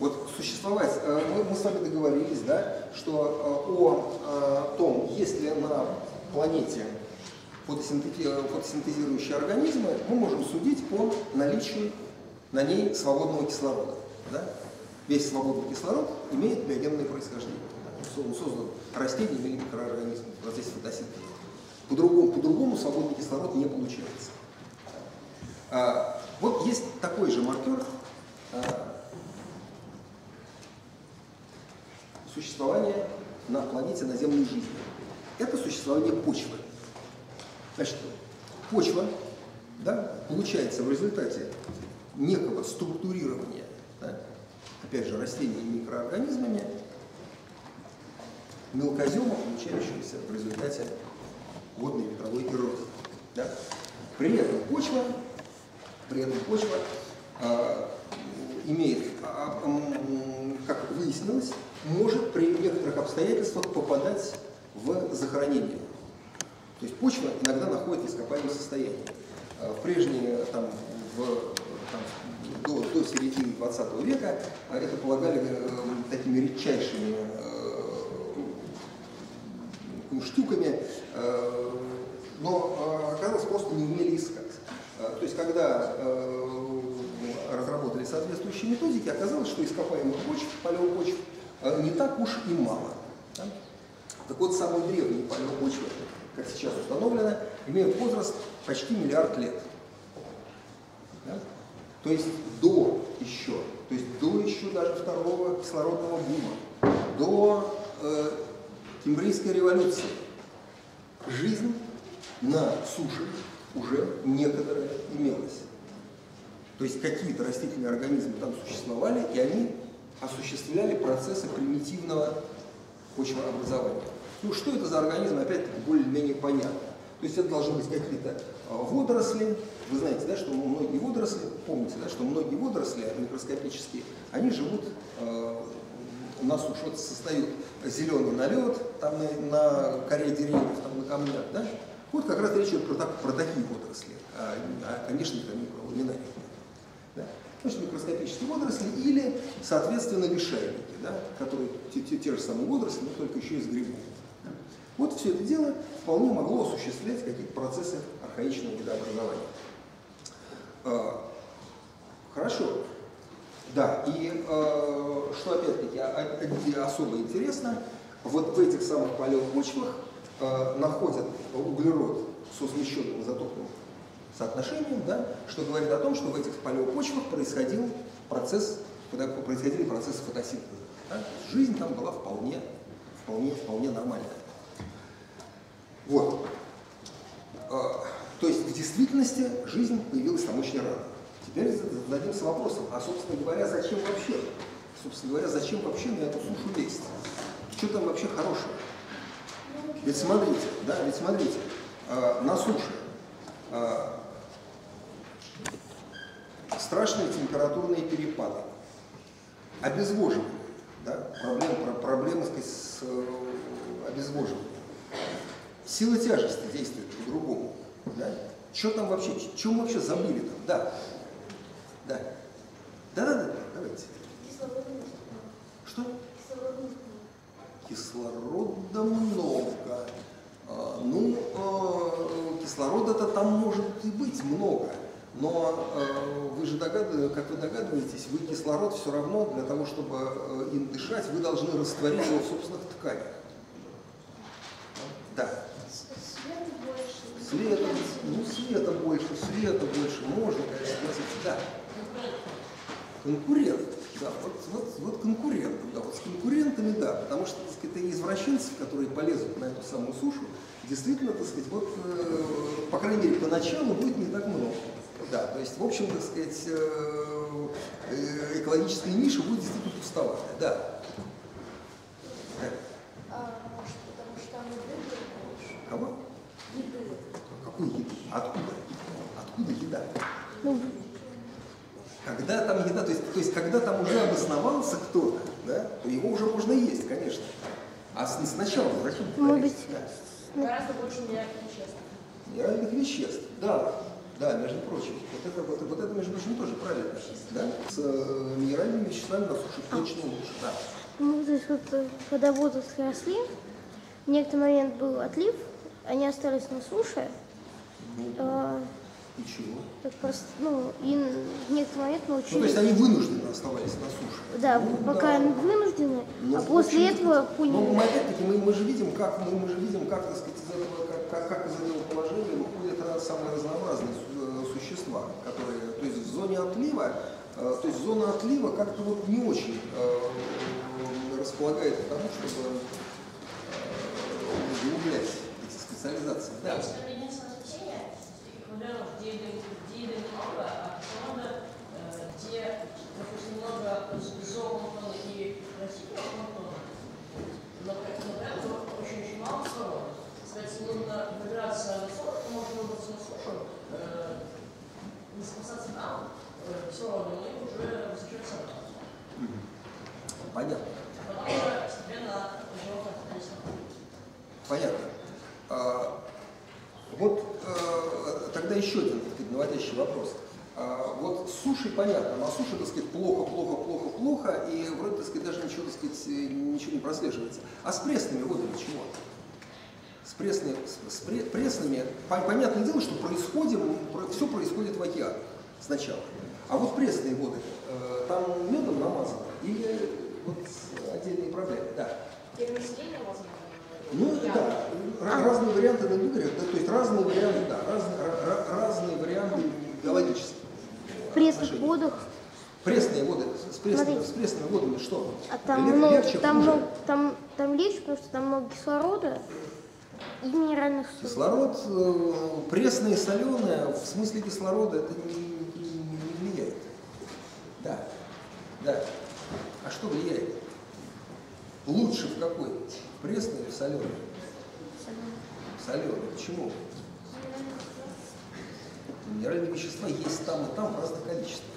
Вот существовать, э, мы, мы с вами договорились, да, что э, о том, есть ли на планете фотосинтезирующие организмы, мы можем судить по наличию на ней свободного кислорода. Да? Весь свободный кислород имеет биогенное происхождение. Он создан растениями или микроорганизмами в процессе фотосинтеза. По-другому, по-другому свободный кислород не получается. А, вот есть такой же маркер а, существования на планете наземной жизни. Это существование почвы. Значит, почва да, получается в результате некого структурирования опять же, растениями и микроорганизмами, мелкозема, получающегося в результате водной ветровой эрозии. Да? При этом почва, при этом почва э, имеет, м, как выяснилось, может при некоторых обстоятельствах попадать в захоронение. То есть почва иногда находит в ископаемом состоянии. Э, В прежние, там, в, там, до, до середины 20 века э, это полагали э, такими редчайшими э, штуками, э, но э, оказалось просто не умели искать. Э, То есть когда э, разработали соответствующие методики, оказалось, что ископаемых почв, палеопочв, не так уж и мало. да. Так вот, самые древние палеопочвы, как сейчас установлено, имеют возраст почти миллиард лет. Да? То есть до еще, то есть до еще даже второго кислородного бума, до э, Кембрийской революции. Жизнь на суше уже некоторая имелась. То есть какие-то растительные организмы там существовали, и они осуществляли процессы примитивного почвообразования. Ну, что это за организм, опять-таки, более-менее понятно. То есть это должны быть какие-то водоросли. Вы знаете, да, что многие водоросли, помните, да, что многие водоросли микроскопические, они живут э, на суше. Вот создают зеленый налет там на, на коре деревьев, там на камнях. Да? Вот как раз речь идет про, так- про такие водоросли, а, а, конечно, про ламинарии. Да? Значит, микроскопические водоросли или, соответственно, лишайники, да, которые те, те- те же самые водоросли, но только еще из грибов. Да. Вот все это дело вполне могло осуществлять какие-то процессы архаичного видообразования. А, Хорошо. Да, и э, что опять-таки о- особо интересно, вот в этих самых палеопочвах э, находят углерод со смещенным изотопным соотношением, да, что говорит о том, что в этих палеопочвах происходил процесс, происходили процессы фотосинтеза. да. Жизнь там была вполне, вполне, вполне нормальная. Вот. То есть в действительности жизнь появилась там очень рано. Теперь зададимся вопросом, а собственно говоря, зачем вообще? Собственно говоря, зачем вообще на эту сушу лезть? Что там вообще хорошего? Ведь смотрите, да, ведь смотрите, э, на суше э, страшные температурные перепады, обезвоживание, да, проблемы, про- проблемы сказать, с э, обезвоживанием. Сила тяжести действует по-другому. Да? Что там вообще, мы вообще забыли там? Да. Да. Да, да, да, давайте. Что? Кислорода много. А, Ну, э, кислорода-то там может и быть много. Но э, вы же догадываетесь, как вы догадываетесь, вы кислород все равно для того, чтобы э, им дышать, вы должны растворить его в собственных тканях. Да. Света ну света больше, света больше, можно, конечно, согласиться, да. Конкурент, да, вот, вот, вот конкурент, да, вот с конкурентами, да, потому что, так сказать, и извращенцев, которые полезут на эту самую сушу, действительно, так сказать, вот, э, по крайней мере, поначалу будет не так много. Да, то есть, в общем, так сказать, э, э, экологическая ниша будет действительно пустоватая, да. А, может, потому что больше. Кого? Еды. Какой еды? Откуда? Откуда еда? Ну, Когда там еда, то есть, то есть когда там уже обосновался кто-то, да, то его уже можно есть, конечно. А с, сначала зачем? Может быть, Да. Гораздо больше минеральных веществ. Минеральных веществ, да, да, между прочим. Вот это, вот, вот это, между прочим, тоже правильно. Да? С э, минеральными веществами на суше точно лучше. Да. ну, то есть вот, э, когда водоросли росли, в некоторый момент был отлив, они остались на суше, Ну, э, и чего? так просто, ну, и в некоторый момент Ну, то есть научились, они вынуждены оставались на суше. да, Ну, пока да. они вынуждены, Ну, а в после этого Ну, поняли, мы опять-таки, мы, мы же видим, как, мы, мы же видим, как, так сказать, из этого, как, как, как из этого положения выходят самые разнообразные су- э, существа, которые, то есть в зоне отлива, э, то есть зона отлива как-то вот не очень э, располагает к тому, чтобы углублять эти специализации. Да примеров, а э, где идем а команда, где, допустим, много зоомонтона и красивого монтона, но при очень-очень мало слова. Кстати, нужно выбираться на сорок, можно выбраться на сушу, э, не спасаться там, э, все равно, и уже возвращаться обратно. Понятно. Потом постепенно. А, вот э, тогда еще один так сказать, наводящий вопрос. А, вот с сушей понятно, на суше, так сказать, плохо, плохо, плохо, плохо, и вроде, так сказать, даже ничего, так сказать, э, ничего не прослеживается. А с пресными водами чего? С, пресными, с, с пре- пресными, по- понятное дело, что происходим, все происходит в океане сначала. А вот пресные воды, э, там медом намазано или вот отдельные проблемы? Да. Перенаселение, возможно. Ну да, разные варианты, да, Игорь, да, то есть разные варианты, да, разные, ра- ра- разные варианты биологические. В пресных водах, Пресные воды, с, пресными, с пресными водами что? а там Лег- много, легче, там, много, там, там легче, потому что там много кислорода и минеральных солей. Кислород, э, пресное и соленое, в смысле кислорода, это не, не- влияет. Да, да. А что влияет? Лучше в какой? В пресный или в соленый? Почему? Минеральные вещества есть там и там в разных количествах.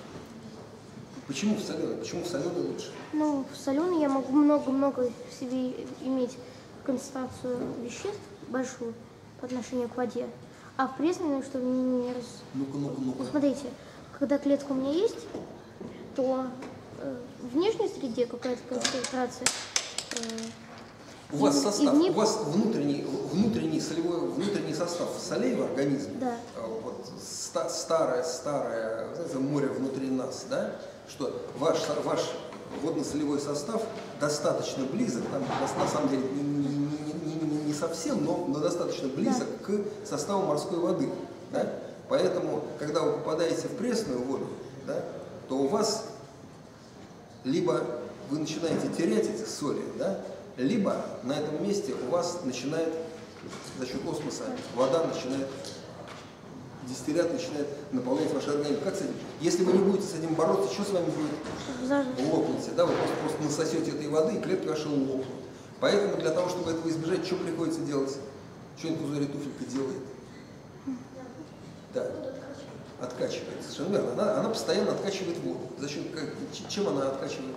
Почему в соленый? Почему в соленый лучше? Ну, в соленый я могу много-много в себе иметь концентрацию веществ большую по отношению к воде. А в пресной, чтобы не, раз... Ну-ка, ну-ка, ну-ка. Вот смотрите, когда клетка у меня есть, то э, в внешней среде какая-то концентрация. э, У вас состав, ней- у вас внутренний, внутренний солевой, внутренний состав солей в организме, Да. а, вот ста- старое, старое, знаете, море внутри нас, да, что ваш, ваш водно-солевой состав достаточно близок, там на, самом деле не, не- не- не- совсем, но, но достаточно близок к составу морской воды, да, поэтому, когда вы попадаете в пресную воду, да, то у вас либо вы начинаете терять эти соли, да, либо на этом месте у вас начинает за счет осмоса вода начинает дистиллят начинает наполнять ваш организм. Как с этим? Если вы не будете с этим бороться, что с вами будет? Лопнете, да, вы просто, просто насосете этой воды, и клетки ваши лопнут. Поэтому для того, чтобы этого избежать, что приходится делать? Что инфузория туфелька делает? Да, откачивает. Совершенно верно. Она, она постоянно откачивает воду. За счет, как- чем она откачивает?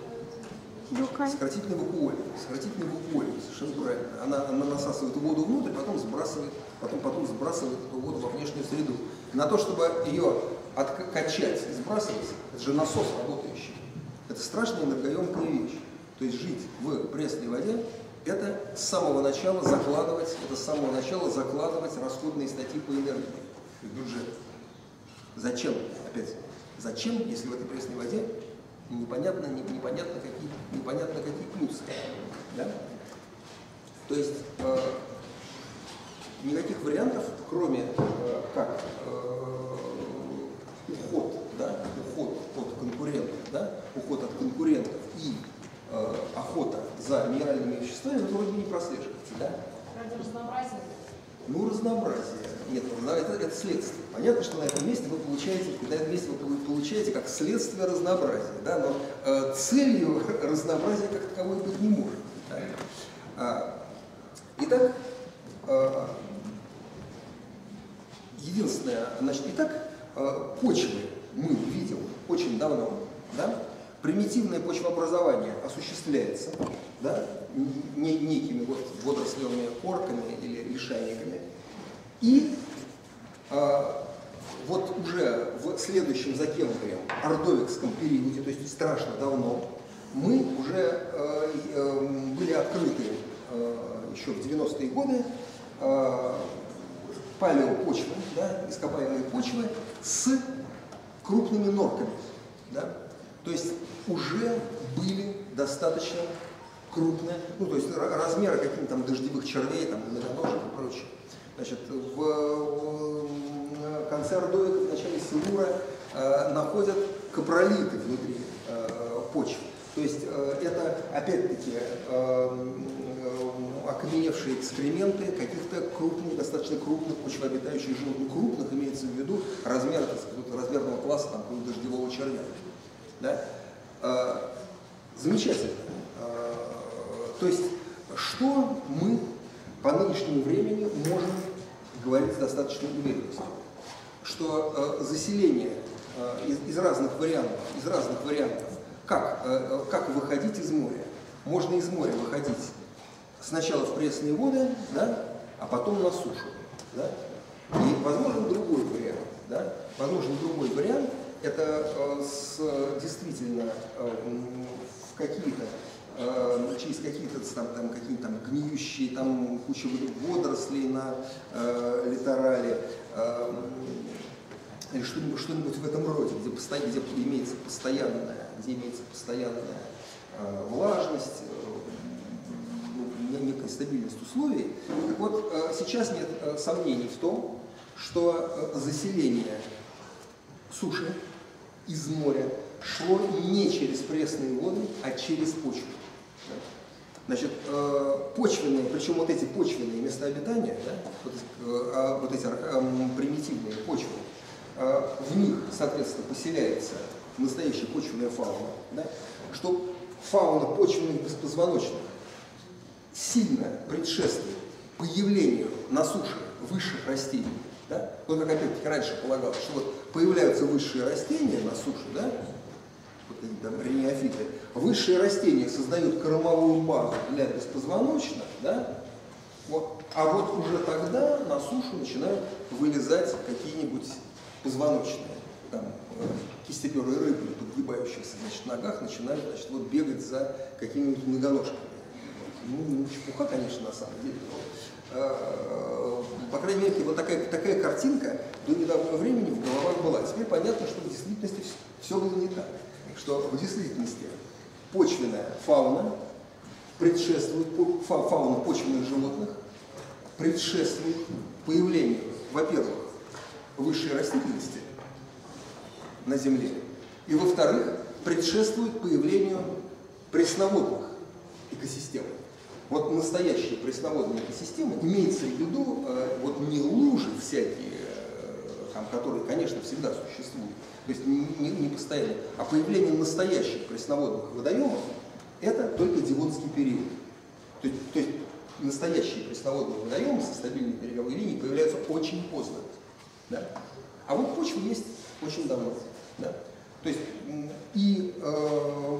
Белками. Сократительный вакуоль. Сократительный вакуоль, совершенно правильно. Она, она насасывает воду внутрь, потом сбрасывает, потом, потом сбрасывает эту воду во внешнюю среду. На то, чтобы ее откачать и сбрасывать, это же насос работающий. Это страшная энергоемкая вещь. То есть жить в пресной воде – это с самого начала закладывать, это с самого начала закладывать расходные статьи по энергии в бюджет. Зачем? Опять, зачем, если в этой пресной воде непонятно, не- непонятно, какие, непонятно какие плюсы? Да? То есть э, никаких вариантов, кроме э, как э, уход, да, уход от конкурентов, да, уход от конкурентов и э, охота за минеральными веществами, вы вроде не прослеживаете, да? Ради разнообразия. Ну, разнообразие. Нет, это, это следствие. Понятно, что на этом месте вы получаете, на этом месте вы полу- получаете как следствие разнообразия, да, но э, целью *laughs* разнообразия как таковой быть не может. да. А, итак, э, единственное, значит, итак, э, почвы мы видим очень давно, да, примитивное почвообразование осуществляется, да, некими вот водорослевыми корками или лишайниками, и а, вот уже в следующем Закембрием, ордовикском периоде, то есть страшно давно, мы уже э, э, были открыты э, еще в 90-е годы э, палеопочвы, да, ископаемые почвы с крупными норками. Да? То есть уже были достаточно крупные, ну то есть ра- размеры каких-то там дождевых червей, там, многоножек и прочее. Значит, в, конце Ордовика, в начале Силура э, находят капролиты внутри э, почвы. То есть э, это опять-таки окаменевшие экскременты каких-то крупных, достаточно крупных почвообитающих животных. Крупных имеется в виду вот размерного класса там, дождевого червя. Да? Замечательно. То есть, что мы по нынешнему времени можем говорить с достаточной уверенностью? Что э, заселение э, из, из разных вариантов, из разных вариантов как, э, как выходить из моря. Можно из моря выходить сначала в пресные воды, да, а потом на сушу. Да? И возможен другой вариант. Да? Возможен другой вариант, это э, с, действительно э, в какие-то э, через какие-то там, там, какие там гниющие там куча водорослей на э, литерале, э, или что-нибудь что в этом роде, где, постоянно, где имеется постоянная, где имеется постоянная э, влажность, э, ну, некая стабильность условий. Так вот, э, сейчас нет э, сомнений в том, что э, заселение суши из моря шло не через пресные воды, а через почву. Значит, э, почвенные, причем вот эти почвенные места обитания, да, вот, э, а, вот эти примитивные почвы, э, в них, соответственно, поселяется настоящая почвенная фауна, да, что фауна почвенных беспозвоночных сильно предшествует появлению на суше высших растений. Да? Ну, как опять-таки раньше полагалось, что вот появляются высшие растения на суше, да, там, рениофиты, высшие растения создают кормовую базу для беспозвоночных, да? вот, а вот уже тогда на сушу начинают вылезать какие-нибудь позвоночные, там, э, кистеперые рыбы, подгибающиеся значит, ногах, начинают значит, вот, бегать за какими-нибудь многоножками. Ну, чепуха, конечно, на самом деле, но, э, по крайней мере, вот такая, такая картинка до недавнего времени в головах была. Теперь понятно, что в действительности все было не так что в действительности почвенная фауна предшествует, фауна почвенных животных предшествует появлению, во-первых, высшей растительности на Земле, и, во-вторых, предшествует появлению пресноводных экосистем. Вот настоящие пресноводные экосистемы, имеется в виду э, вот не лужи всякие, э, там, которые, конечно, всегда существуют, то есть не, не, не постоянно, а появление настоящих пресноводных водоемов – это только Дивонский период. То есть, то есть настоящие пресноводные водоемы со стабильной береговой линией появляются очень поздно. Да? А вот почва есть очень давно. Да? То есть и э,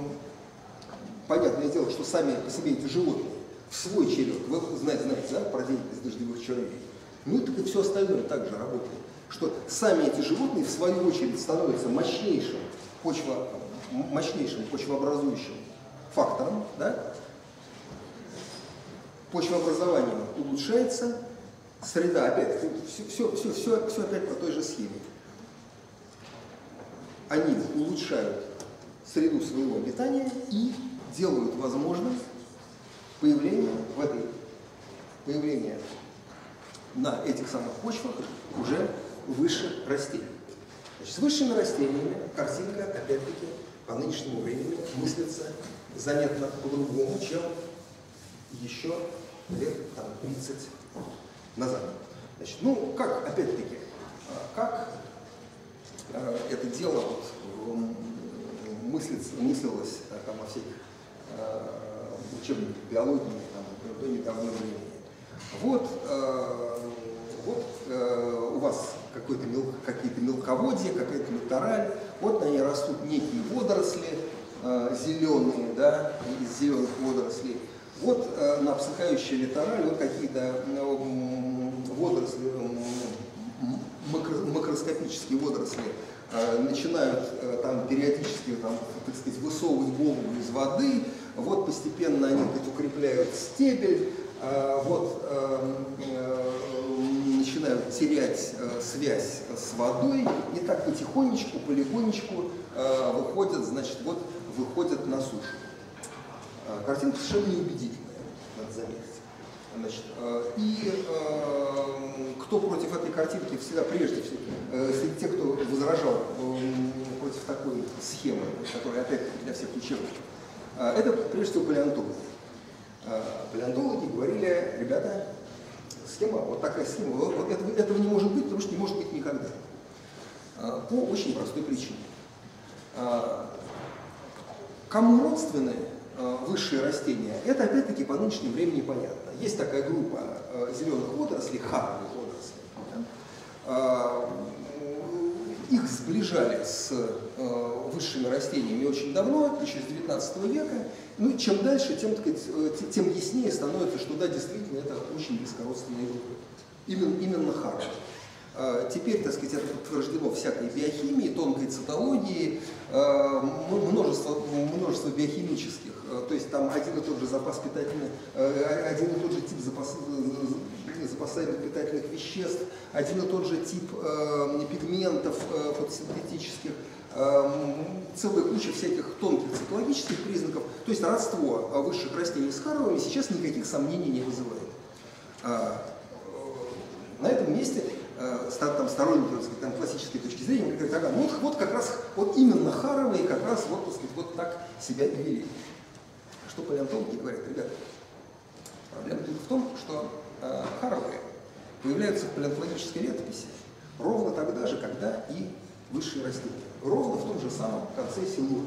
понятное дело, что сами по себе эти животные в свой черед, вы знаете, знаете да, про деятельность дождевых червей, ну так и все остальное также работает что сами эти животные в свою очередь становятся мощнейшим, почва, мощнейшим почвообразующим фактором, да? почвообразование улучшается, среда опять, все, все, все, все, все опять по той же схеме. Они улучшают среду своего обитания и делают возможным появление в этой появление на этих самых почвах уже выше растений. Значит, с высшими растениями картинка, опять-таки, по нынешнему времени мыслится заметно по-другому, чем еще лет там, 30 назад. Значит, ну, как, опять-таки, как э, это дело вот, мыслится, мыслилось э, там, во всяких э, учебниках биологии там, до недавнего времени. Вот, вот у вас какие-то мел, какие мелководья, какая-то литораль, вот на ней растут некие водоросли э, зеленые, да, из зеленых водорослей. Вот э, на обсыхающей литораль вот какие-то э, водоросли, э, макро, макроскопические водоросли э, начинают э, там периодически, там, так сказать, высовывать голову из воды, вот постепенно они так, укрепляют стебель, вот начинают терять э, связь с водой, и так потихонечку, полигонечку э, выходят, значит, вот выходят на сушу. Э, картинка совершенно неубедительная, надо заметить. Значит, э, и э, кто против этой картинки всегда, прежде всего, э, среди тех, кто возражал э, против такой схемы, которая опять для всех учебников, э, это прежде всего палеонтологи. Э, палеонтологи говорили, ребята, схема, вот такая схема, этого, этого не может быть, потому что не может быть никогда. А, по очень простой причине. А, кому родственны а, высшие растения, это опять-таки по нынешнему времени понятно. Есть такая группа зеленых водорослей, харовых водорослей. Их сближали с э, высшими растениями очень давно, еще с 19 века. Ну, чем дальше, тем, так сказать, э, тем яснее становится, что да, действительно, это очень близкородственные группы. Именно, именно Харвард. А, теперь, так сказать, это подтверждено всякой биохимией, тонкой цитологией, множество, множество биохимических, то есть там один и тот же запас питательных, один и тот же тип запас, запасаемых питательных веществ, один и тот же тип пигментов фотосинтетических, целая куча всяких тонких цитологических признаков, то есть родство высших растений с харовыми сейчас никаких сомнений не вызывает. На этом месте э, там, сторонники так сказать, там, классической точки зрения говорят, ага, ну вот, вот как раз, вот именно Харовые как раз вот, так сказать, вот так себя и вели. Что палеонтологи говорят, ребята, проблема в том, что э, Харовые появляются в палеонтологической летописи ровно тогда же, когда и высшие растения. Ровно в том же самом конце Силура.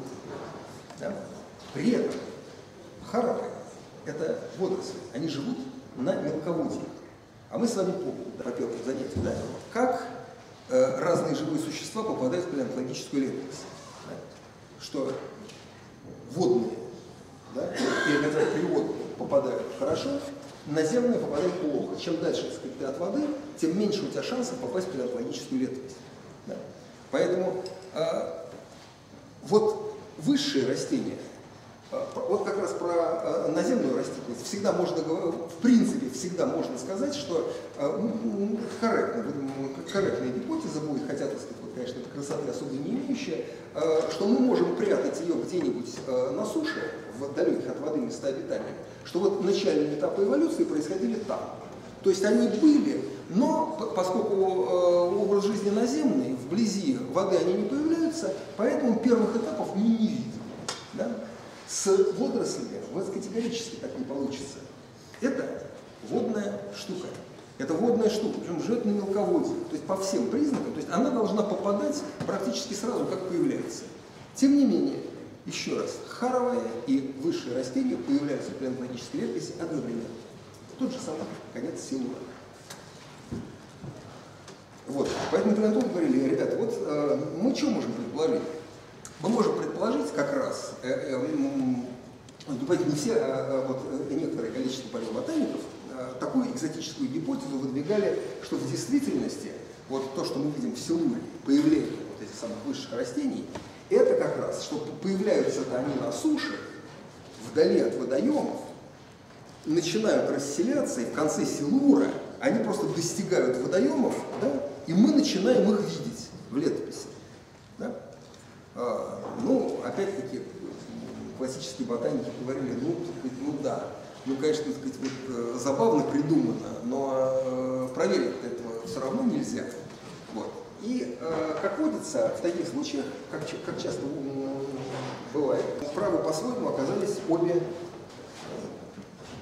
Да? При этом Харовые – это водоросли, они живут на мелководье. А мы с вами помним, да, занятию, да, как э, разные живые существа попадают в палеонтологическую летопись. Да, что водные, да, или это приводные попадают хорошо, наземные попадают плохо. Чем дальше так сказать, ты от воды, тем меньше у тебя шансов попасть в палеонтологическую летопись. Да. Поэтому э, вот высшие растения – Э, вот как раз про э, наземную растительность всегда можно, в принципе, всегда можно сказать, что э, корректно, корректная гипотеза будет, хотя, так сказать, вот, конечно, это красоты особо не имеющая, что мы можем прятать ее где-нибудь на суше, в далеких от воды места обитания, что вот начальные этапы эволюции происходили там. То есть они были, но поскольку образ жизни наземный, вблизи воды они не появляются, поэтому первых этапов мы не видим. Да? С водорослями у вас категорически так не получится. Это водная штука. Это водная штука, причем живет на мелководье. То есть по всем признакам, то есть она должна попадать практически сразу, как появляется. Тем не менее, еще раз, харовое и высшие растения появляются в палеонтологической летописи одновременно. Тот же самый конец силура. Вот. Поэтому палеонтологи говорили, ребята, вот э, мы что можем предположить? Мы можем предположить как раз, э, э, ну, не все, а, а вот э, некоторое количество палеоботаников такую экзотическую гипотезу выдвигали, что в действительности вот то, что мы видим в Силуре, появление вот этих самых высших растений, это как раз, что появляются-то они на суше, вдали от водоемов, начинают расселяться, и в конце Силура они просто достигают водоемов, да, и мы начинаем их видеть в летописи. Да? А, ну, опять-таки, классические ботаники говорили, ну, ну да, ну, конечно, так сказать, вот, э, забавно придумано, но э, проверить этого все равно нельзя. Вот. И, э, как водится, в таких случаях, как, как часто бывает, правы по-своему оказались обе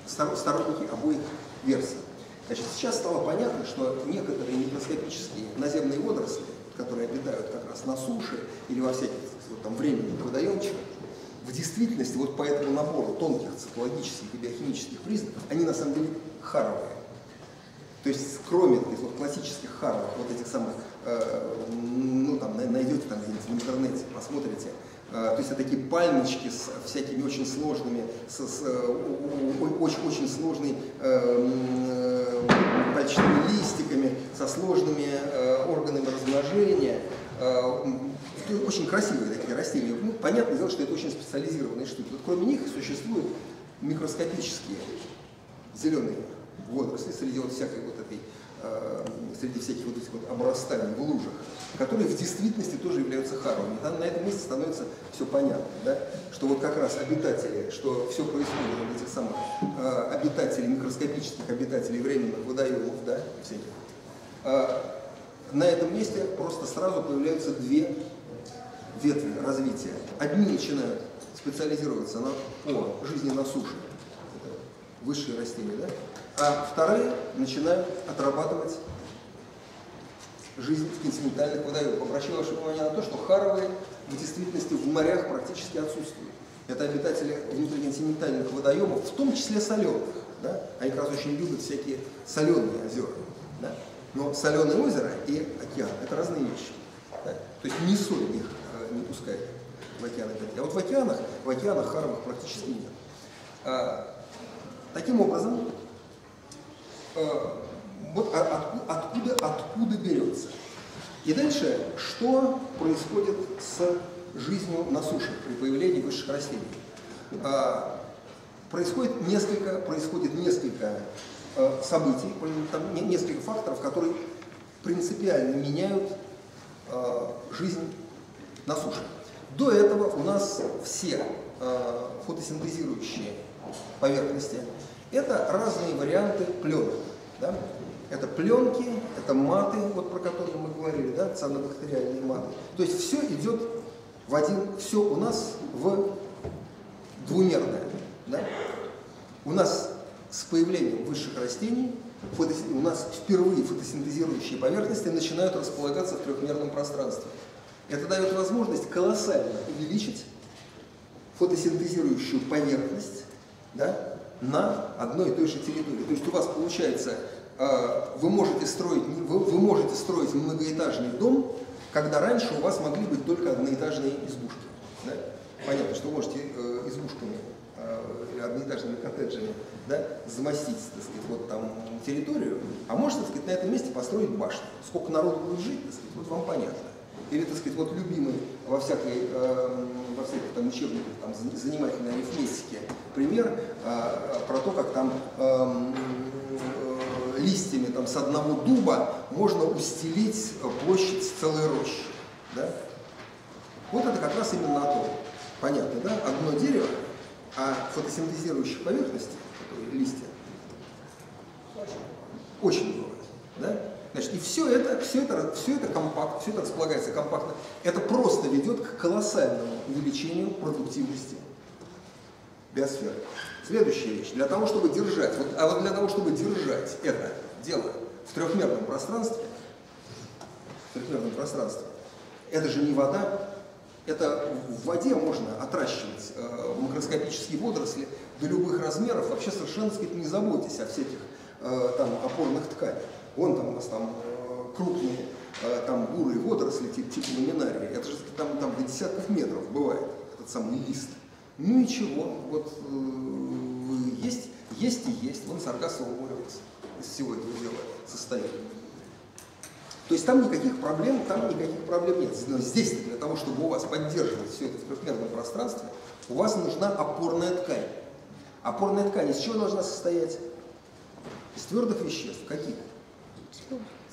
сторонники обоих версий. Значит, сейчас стало понятно, что некоторые микроскопические наземные водоросли которые обитают как раз на суше или во всяких вот, там, временных водоемчиках, в действительности вот по этому набору тонких цитологических и биохимических признаков, они на самом деле харовые. То есть кроме вот, классических харовых, вот этих самых, ну там найдете там в интернете, посмотрите, э, то есть это такие пальмочки с всякими очень сложными, с, с э, очень, очень сложной э, пальчатыми листиками, со сложными э, органами размножения. Э, очень красивые такие растения. Ну, понятное дело, что это очень специализированные штуки. Вот кроме них существуют микроскопические зеленые водоросли среди вот всякой вот этой, э, среди всяких вот этих вот обрастаний в лужах, которые в действительности тоже являются харовыми. Там на этом месте становится все понятно, да? что вот как раз обитатели, что все происходит от этих самых э, обитателей, микроскопических обитателей временных водоемов, да, всяких, э, на этом месте просто сразу появляются две ветви развития. Одни начинают специализироваться на, по жизни на суше, высшие растения, да? А вторые начинают отрабатывать жизнь в континентальных водоемах. Обращаю ваше внимание на то, что харовые в действительности в морях практически отсутствуют. Это обитатели внутриконтинентальных водоемов, в том числе соленых. Да? Они как раз очень любят всякие соленые озера. Да? Но соленое озеро и океан – это разные вещи. Да? То есть ни соль их э, не пускает в океаны. А вот в океанах, в океанах харовых практически нет. А, таким образом, вот от, откуда, откуда берется. И дальше, что происходит с жизнью на суше при появлении высших растений? А, происходит несколько, происходит несколько а, событий, там, несколько факторов, которые принципиально меняют жизнь на суше. До этого у нас все э, фотосинтезирующие поверхности это разные варианты пленок. Да? Это пленки, это маты, вот про которые мы говорили, да, цианобактериальные маты. То есть все идет в один, все у нас в двумерное. Да? У нас с появлением высших растений у нас впервые фотосинтезирующие поверхности начинают располагаться в трехмерном пространстве. Это дает возможность колоссально увеличить фотосинтезирующую поверхность да, на одной и той же территории. То есть у вас получается, а, вы можете строить, вы можете строить многоэтажный дом, когда раньше у вас могли быть только одноэтажные избушки. Да? Понятно, что вы можете э, избушками э, или одноэтажными коттеджами да, замостить так сказать, вот там территорию, а можете так сказать, на этом месте построить башню. Сколько народу будет жить, так сказать, вот вам понятно или, так сказать, вот любимый во всякой, э, во всяких там учебниках там, занимательной арифметики пример э, про то, как там эм, э, листьями там, с одного дуба можно устелить площадь целой рощи. Да? Вот это как раз именно о том. Понятно, да? Одно дерево, а фотосинтезирующих поверхностей, листья, очень много. Да? Значит, и все это, все это, все это компактно, все это располагается компактно. Это просто ведет к колоссальному увеличению продуктивности биосферы. Следующая вещь. Для того, чтобы держать, вот, а вот для того, чтобы держать это дело в трехмерном пространстве, в трехмерном пространстве, это же не вода, это в воде можно отращивать э, макроскопические водоросли до любых размеров, вообще совершенно, сказать, не заботьтесь о всяких э, там опорных тканях. Вон там у нас там э, крупные э, там бурые водоросли, типа, типа ламинарии. Это же там, там до десятков метров бывает этот самый лист. Ну ничего, вот э, есть, есть и есть. Вон Саргасово море из всего этого дела состоит. То есть там никаких проблем, там никаких проблем нет. Но здесь для того, чтобы у вас поддерживать все это в трехмерном пространстве, у вас нужна опорная ткань. Опорная ткань из чего должна состоять? Из твердых веществ. Каких?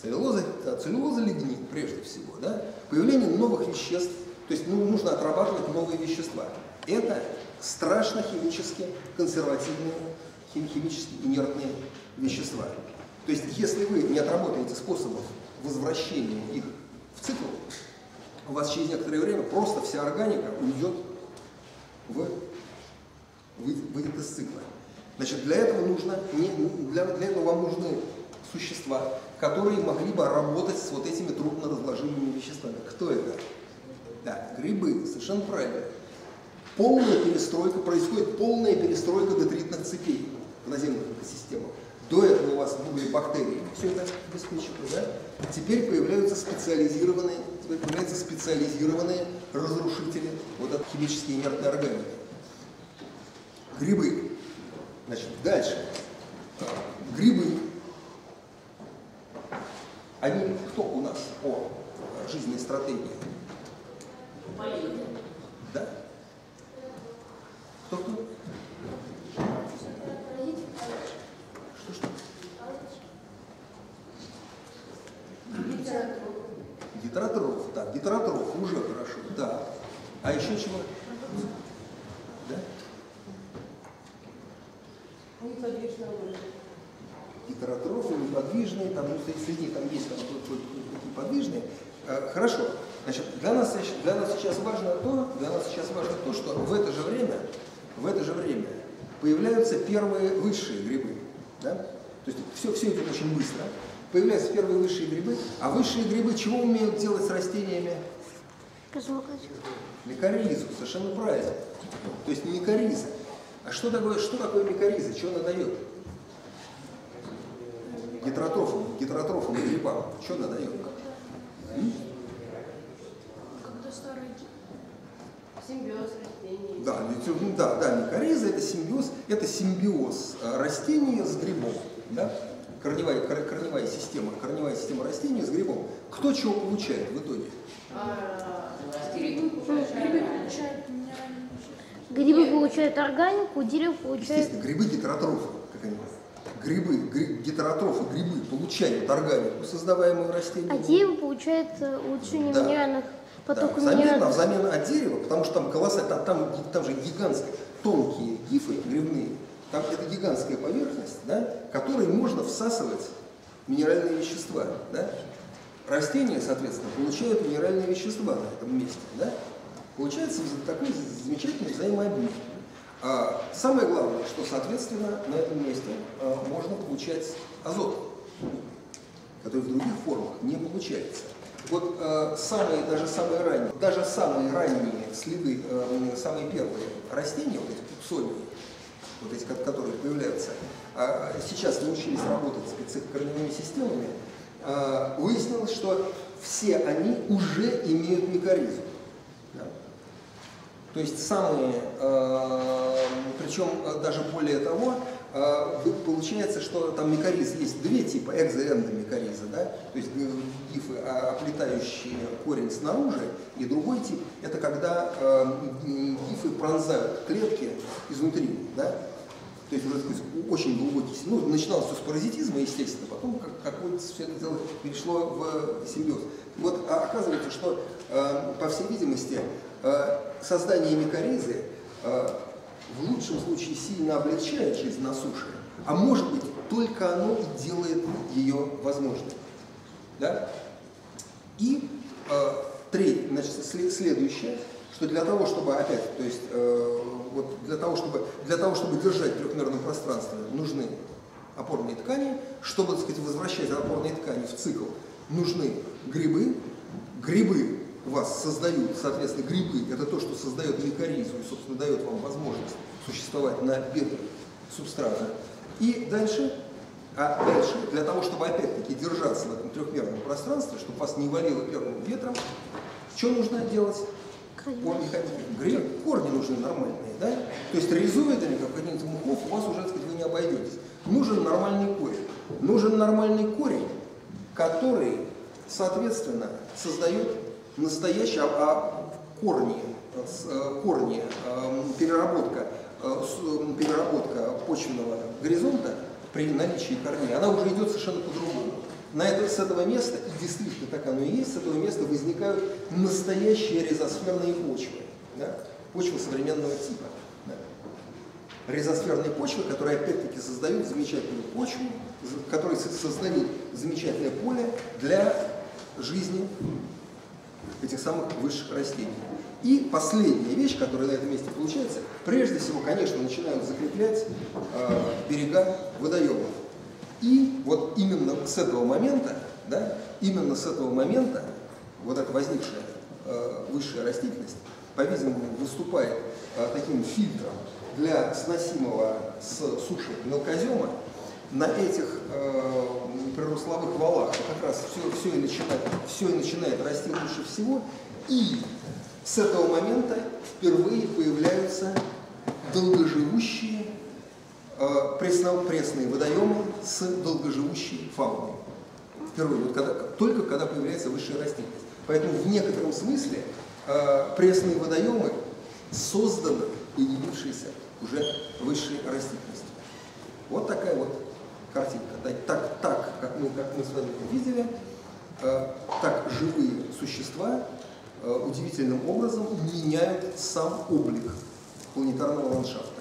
Целлюлоза, целлюлоза лигнит прежде всего. Да? Появление новых веществ, то есть ну, нужно отрабатывать новые вещества. Это страшно химически консервативные, хим, химически инертные вещества. То есть если вы не отработаете способов возвращения их в цикл, у вас через некоторое время просто вся органика уйдет в, выйдет из цикла. Значит, для этого нужно, для, для этого вам нужны существа, которые могли бы работать с вот этими трудно разложимыми веществами. Кто это? Да, грибы, совершенно правильно. Полная перестройка, происходит полная перестройка детритных цепей в наземных экосистемах. До этого у вас были бактерии, все это обеспечивало, да? Теперь появляются специализированные, теперь появляются специализированные разрушители вот от химически инертной органики. Грибы. Значит, дальше. Грибы они кто у нас по жизненной стратегии? Да? Кто кто? Что что? Гетеротроф. Так, гетеротроф уже хорошо. Да. А еще чего? Да? Неподвижная выживание гетеротрофы, неподвижные, там, ну, среди там есть там, такие подвижные. Э, хорошо. Значит, для нас, для нас сейчас важно то, для нас сейчас важно то, что в это же время, в это же время появляются первые высшие грибы. Да? То есть все, все идет очень быстро. Появляются первые высшие грибы, а высшие грибы чего умеют делать с растениями? Микоризу, совершенно правильно. То есть не микориза. А что такое, что такое микориза? Что она дает? Гетеротрофам, гетеротрофам и грибам, что она дает? Симбиоз растений. Да, ведь, ну, да, да, микориза это симбиоз, это симбиоз э, растения с грибом. Да? Корневая, кор- корневая система, корневая система растения с грибом. Кто чего получает в итоге? А, Грибы получают. Грибы органику, дерево получает... Естественно, грибы гетеротрофы, как они Грибы, гри- гетеротрофы, грибы получают органику, создаваемую растением. А дерево получает э, улучшение Да. минеральных Да, потоков взамен, а минеральных. взамен от дерева, потому что там колоссально, там, там, там же гигантские, тонкие гифы грибные, там это гигантская поверхность, да, которой можно всасывать минеральные вещества. Да? Растения, соответственно, получают минеральные вещества на этом месте. Да? Получается такой замечательный взаимообмен. А самое главное, что, соответственно, на этом месте а, можно получать азот который в других формах не получается. Вот э, самые, даже самые ранние, даже самые ранние следы, э, самые первые растения, вот эти пупсонии, вот эти, ко- которые появляются, а сейчас научились работать с корневыми системами, э, выяснилось, что все они уже имеют микоризу. То есть самые, э, причем э, даже более того, э, получается, что там микориз есть две типа, экзо да, то есть гифы, а, оплетающие корень снаружи, и другой тип, это когда гифы пронзают клетки изнутри, да, то есть уже такой очень глубокий, ну, начиналось все с паразитизма, естественно, потом как, какое-то все это дело перешло в симбиоз. Вот а оказывается, что, э, по всей видимости, э, создание микоризы э, в лучшем случае сильно облегчает жизнь на суше, а может быть, только оно и делает ее возможной. Да? И э, треть, значит, сле- следующее, что для того, чтобы опять, то есть э, вот для того, чтобы для того, чтобы держать трехмерном пространстве, нужны опорные ткани. Чтобы, так сказать, возвращать опорные ткани в цикл, нужны грибы. Грибы вас создают, соответственно, грибы – это то, что создает микоризу и, собственно, дает вам возможность существовать на бедрах субстрата. И дальше, а дальше, для того, чтобы опять-таки держаться в этом трехмерном пространстве, чтобы вас не валило первым ветром, что нужно делать? Механике. Гриб, корни нужны нормальные, да? То есть ризоидами, как каких-нибудь мухов, у вас уже, так сказать, вы не обойдетесь. Нужен нормальный корень. Нужен нормальный корень, который, соответственно, создает настоящий, а, а корни, э, э, корни, э, переработка, переработка почвенного горизонта при наличии корней, она уже идет совершенно по-другому. На это, с этого места, и действительно так оно и есть, с этого места возникают настоящие резосферные почвы, да? почвы современного типа. да. Резосферные почвы, которые опять-таки создают замечательную почву, которые со- создают замечательное поле для жизни этих самых высших растений. И последняя вещь, которая на этом месте получается, прежде всего, конечно, начинают закреплять э, берега водоемов. И вот именно с этого момента, да, именно с этого момента вот эта возникшая э, высшая растительность, по-видимому, выступает э, таким фильтром для сносимого с суши мелкозема. На этих э, прирословых валах как раз все, все, и начинает, все и начинает расти лучше всего. И с этого момента впервые появляются долгоживущие пресные водоемы с долгоживущей фауной. Впервые, вот когда, только когда появляется высшая растительность. Поэтому в некотором смысле э, пресные водоемы созданы появившейся уже высшей растительностью. Вот такая вот картинка. Так, так как, мы, как мы с вами видели, э, так живые существа э, удивительным образом меняют сам облик планетарного ландшафта.